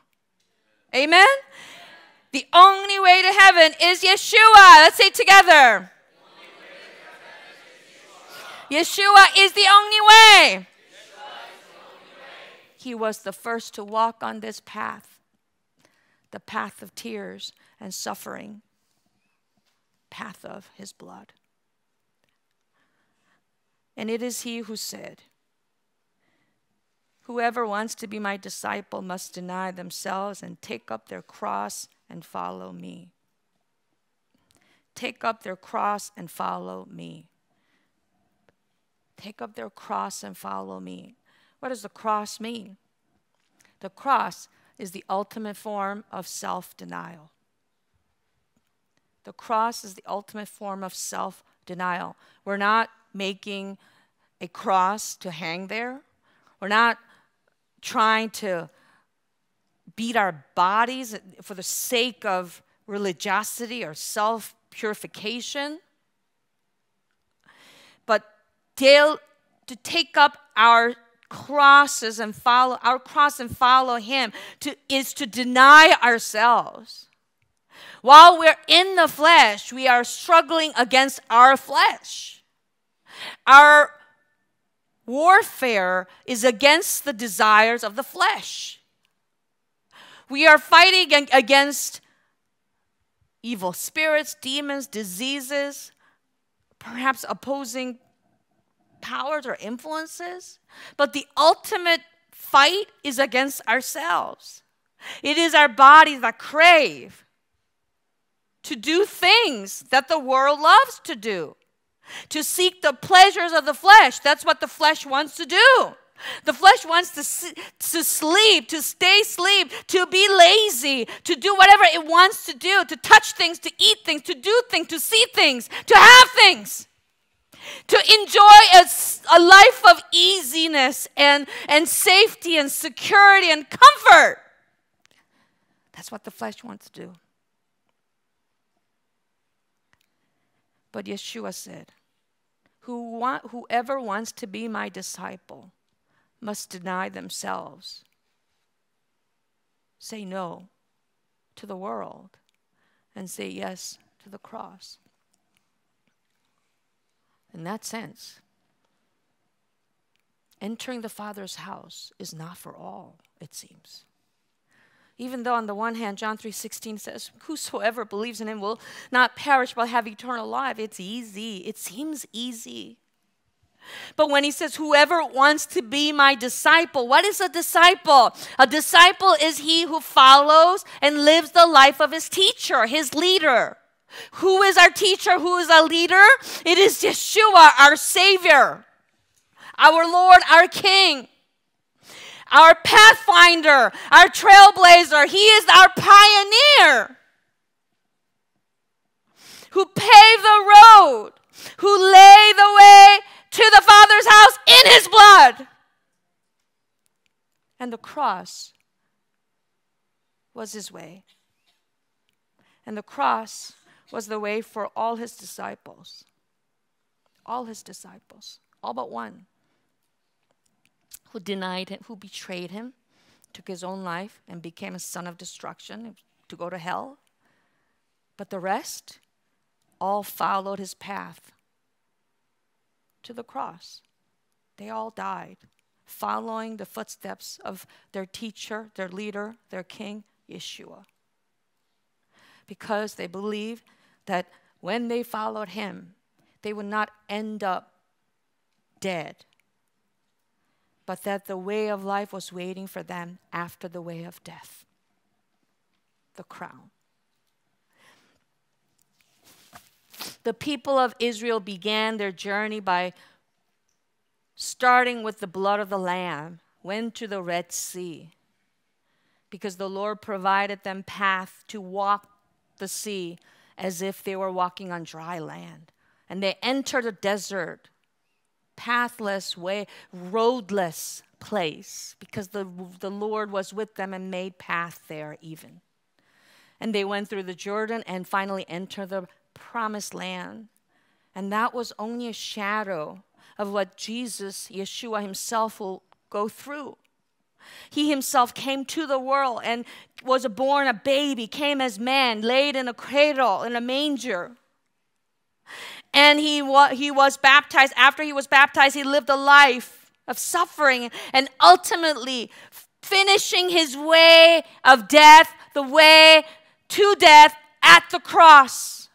Amen? The only way to heaven is Yeshua. Let's say together. Yeshua is the only way. He was the first to walk on this path, the path of tears and suffering, path of his blood. And it is he who said, Whoever wants to be my disciple must deny themselves and take up their cross and follow me. Take up their cross and follow me. Take up their cross and follow me. What does the cross mean? The cross is the ultimate form of self denial. The cross is the ultimate form of self denial. We're not making a cross to hang there. We're not trying to beat our bodies for the sake of religiosity or self purification, but to take up our crosses and follow our cross and follow him to, is to deny ourselves. While we're in the flesh, we are struggling against our flesh. Our warfare is against the desires of the flesh. We are fighting against evil spirits, demons, diseases, perhaps opposing powers or influences. But the ultimate fight is against ourselves. It is our bodies that crave to do things that the world loves to do, to seek the pleasures of the flesh. That's what the flesh wants to do. The flesh wants to, to sleep, to stay asleep, to be lazy, to do whatever it wants to do, to touch things, to eat things, to do things, to see things, to have things, to enjoy a, a life of easiness and, and safety and security and comfort. That's what the flesh wants to do. But Yeshua said, Who want, Whoever wants to be my disciple must deny themselves, say no to the world, and say yes to the cross. In that sense, entering the Father's house is not for all, it seems. Even though on the one hand John 3:16 says whosoever believes in him will not perish but have eternal life, it's easy. It seems easy. But when he says, Whoever wants to be my disciple, what is a disciple? A disciple is he who follows and lives the life of his teacher, his leader. Who is our teacher? Who is our leader? It is Yeshua, our Savior, our Lord, our King, our pathfinder, our trailblazer. He is our pioneer who paved the road, who lay the way to the Father's house in his blood. And the cross was his way. And the cross was the way for all his disciples. All his disciples, all but one, who denied him, who betrayed him, took his own life, and became a son of destruction to go to hell. But the rest all followed his path to the cross. They all died, following the footsteps of their teacher, their leader, their king, Yeshua. Because they believed that when they followed him, they would not end up dead, but that the way of life was waiting for them after the way of death the crown. The people of Israel began their journey by starting with the blood of the Lamb, went to the Red Sea because the Lord provided them path to walk the sea as if they were walking on dry land. And they entered a desert, pathless way, roadless place because the, the Lord was with them and made path there even. And they went through the Jordan and finally entered the promised land. And that was only a shadow of what Jesus, Yeshua himself, will go through. He himself came to the world and was born a baby, came as man, laid in a cradle, in a manger. And he, wa- he was baptized. After he was baptized, he lived a life of suffering and ultimately finishing his way of death, the way to death at the cross.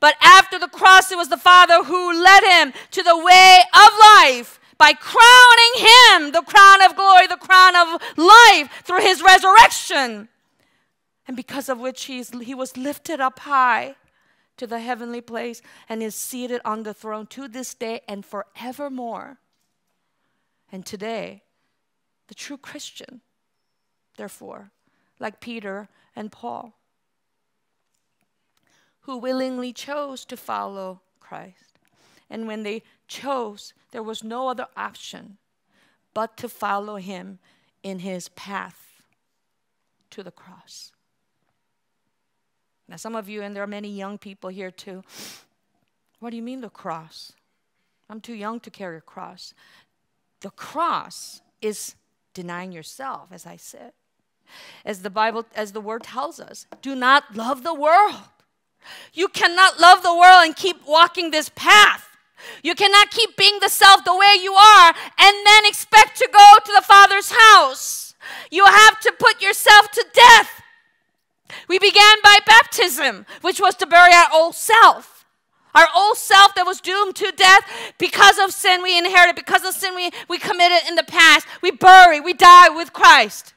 But after the cross, it was the Father who led him to the way of life by crowning him the crown of glory, the crown of life through his resurrection. And because of which he was lifted up high to the heavenly place and is seated on the throne to this day and forevermore. And today, the true Christian, therefore, like Peter and Paul, who willingly chose to follow Christ. And when they chose, there was no other option but to follow him in his path to the cross. Now, some of you, and there are many young people here too, what do you mean the cross? I'm too young to carry a cross. The cross is denying yourself, as I said. As the Bible, as the word tells us, do not love the world. You cannot love the world and keep walking this path. You cannot keep being the self the way you are and then expect to go to the Father's house. You have to put yourself to death. We began by baptism, which was to bury our old self. Our old self that was doomed to death because of sin we inherited, because of sin we, we committed in the past. We bury, we die with Christ.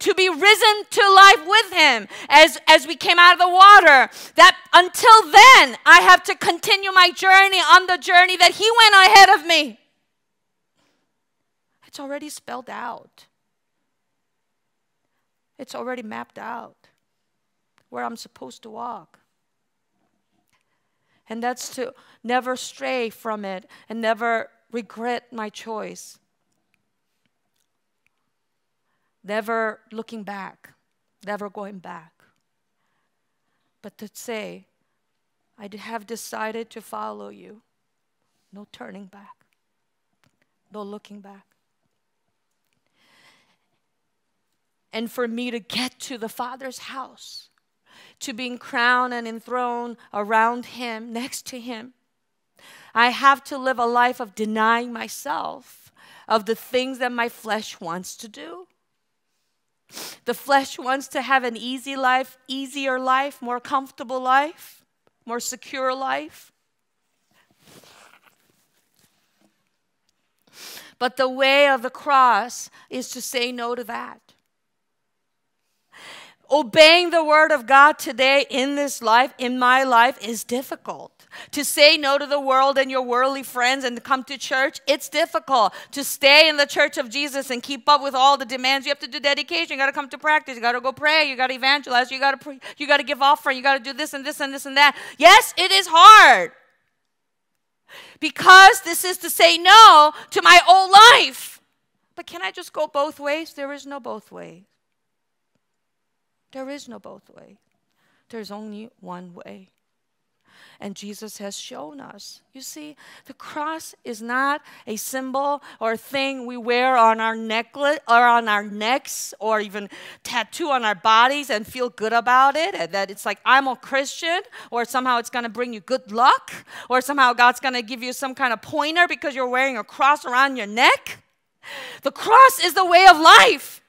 To be risen to life with Him as, as we came out of the water. That until then, I have to continue my journey on the journey that He went ahead of me. It's already spelled out, it's already mapped out where I'm supposed to walk and that's to never stray from it and never regret my choice. Never looking back, never going back. But to say, I have decided to follow you. No turning back, no looking back. And for me to get to the Father's house, to being crowned and enthroned around Him, next to Him. I have to live a life of denying myself of the things that my flesh wants to do. The flesh wants to have an easy life, easier life, more comfortable life, more secure life. But the way of the cross is to say no to that obeying the word of God today in this life, in my life, is difficult. To say no to the world and your worldly friends and come to church, it's difficult. To stay in the church of Jesus and keep up with all the demands, you have to do dedication. You got to come to practice. You got to go pray. You got to evangelize. You got to pre- you got to give offering. You got to do this and this and this and that. Yes, it is hard. Because this is to say no to my old life. But can I just go both ways? There is no both ways. There is no both way. There's only one way. And Jesus has shown us. You see, the cross is not a symbol or a thing we wear on our necklace or on our necks or even tattoo on our bodies and feel good about it. And that it's like, I'm a Christian, or somehow it's going to bring you good luck, or somehow God's going to give you some kind of pointer because you're wearing a cross around your neck. The cross is the way of life.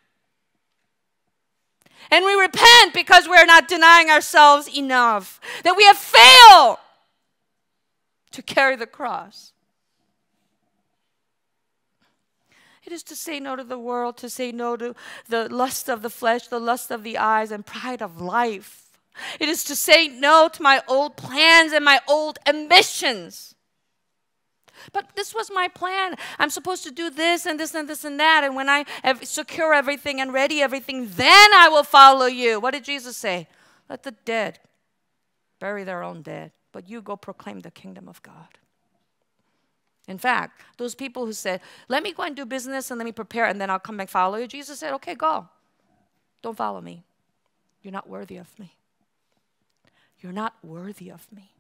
And we repent because we're not denying ourselves enough, that we have failed to carry the cross. It is to say no to the world, to say no to the lust of the flesh, the lust of the eyes, and pride of life. It is to say no to my old plans and my old ambitions. But this was my plan. I'm supposed to do this and this and this and that. And when I secure everything and ready everything, then I will follow you. What did Jesus say? Let the dead bury their own dead, but you go proclaim the kingdom of God. In fact, those people who said, Let me go and do business and let me prepare and then I'll come back follow you, Jesus said, Okay, go. Don't follow me. You're not worthy of me. You're not worthy of me.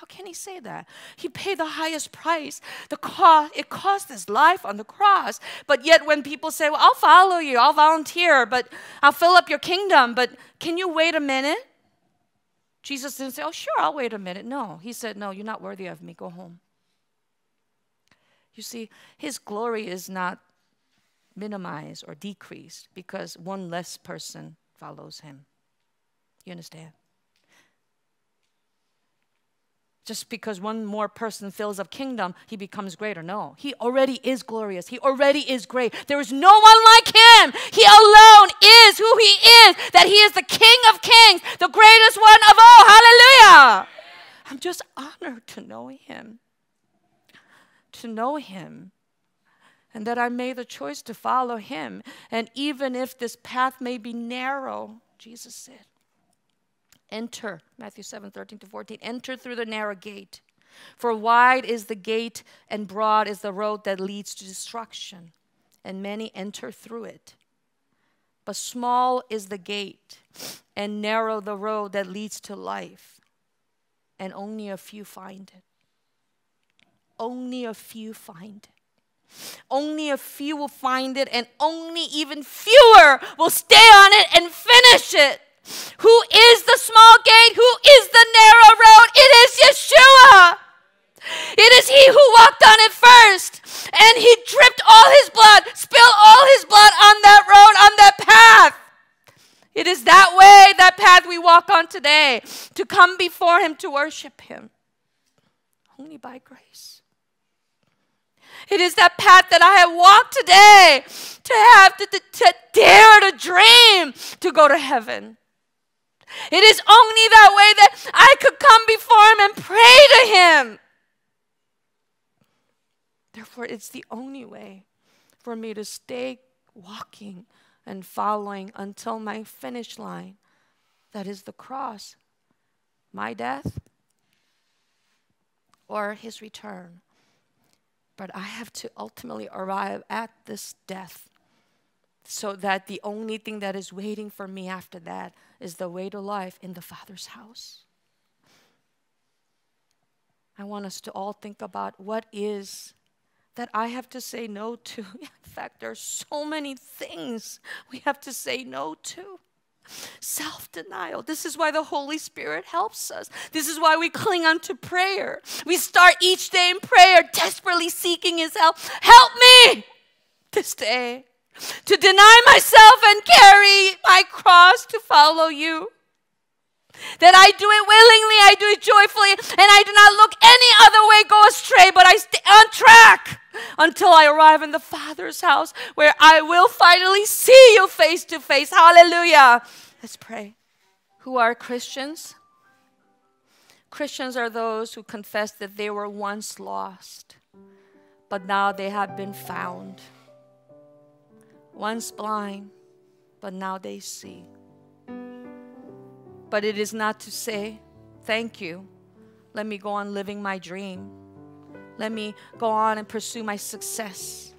How can he say that? He paid the highest price. The cost, it cost his life on the cross. But yet when people say, well, I'll follow you, I'll volunteer, but I'll fill up your kingdom, but can you wait a minute? Jesus didn't say, oh, sure, I'll wait a minute. No, he said, no, you're not worthy of me. Go home. You see, his glory is not minimized or decreased because one less person follows him. You understand? Just because one more person fills up kingdom, he becomes greater. No, he already is glorious. He already is great. There is no one like him. He alone is who he is, that he is the King of kings, the greatest one of all. Hallelujah. I'm just honored to know him. To know him. And that I made the choice to follow him. And even if this path may be narrow, Jesus said, Enter, Matthew 7 13 to 14. Enter through the narrow gate. For wide is the gate and broad is the road that leads to destruction, and many enter through it. But small is the gate and narrow the road that leads to life, and only a few find it. Only a few find it. Only a few will find it, and only even fewer will stay on it and finish it. Who is the small gate? Who is the narrow road? It is Yeshua. It is He who walked on it first. And He dripped all His blood, spilled all His blood on that road, on that path. It is that way, that path we walk on today, to come before Him to worship Him. Only by grace. It is that path that I have walked today to have to, to, to dare to dream to go to heaven. It is only that way that I could come before Him and pray to Him. Therefore, it's the only way for me to stay walking and following until my finish line. That is the cross, my death, or His return. But I have to ultimately arrive at this death so that the only thing that is waiting for me after that is the way to life in the Father's house. I want us to all think about what is that I have to say no to. <laughs> In fact, there are so many things we have to say no to. Self denial. This is why the Holy Spirit helps us. This is why we cling unto prayer. We start each day in prayer, desperately seeking His help. Help me this day to deny myself and carry my cross to follow you. That I do it willingly, I do it joyfully, and I do not look any other way, go astray, but I stay on track until I arrive in the Father's house where I will finally see you face to face. Hallelujah. Let's pray. Who are Christians? Christians are those who confess that they were once lost, but now they have been found once blind, but now they see. But it is not to say, Thank you. Let me go on living my dream. Let me go on and pursue my success,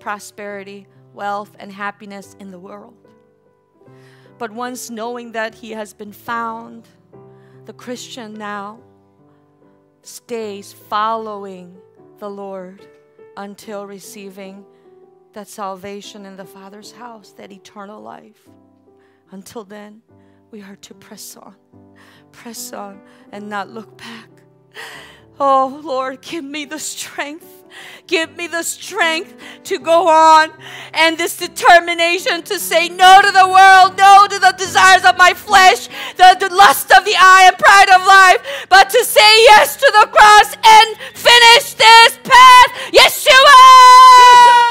prosperity, wealth, and happiness in the world. But once knowing that he has been found, the Christian now stays following the Lord until receiving that salvation in the Father's house, that eternal life. Until then, we are to press on, press on, and not look back. Oh Lord, give me the strength. Give me the strength to go on and this determination to say no to the world, no to the desires of my flesh, the, the lust of the eye and pride of life, but to say yes to the cross and finish this path. Yeshua!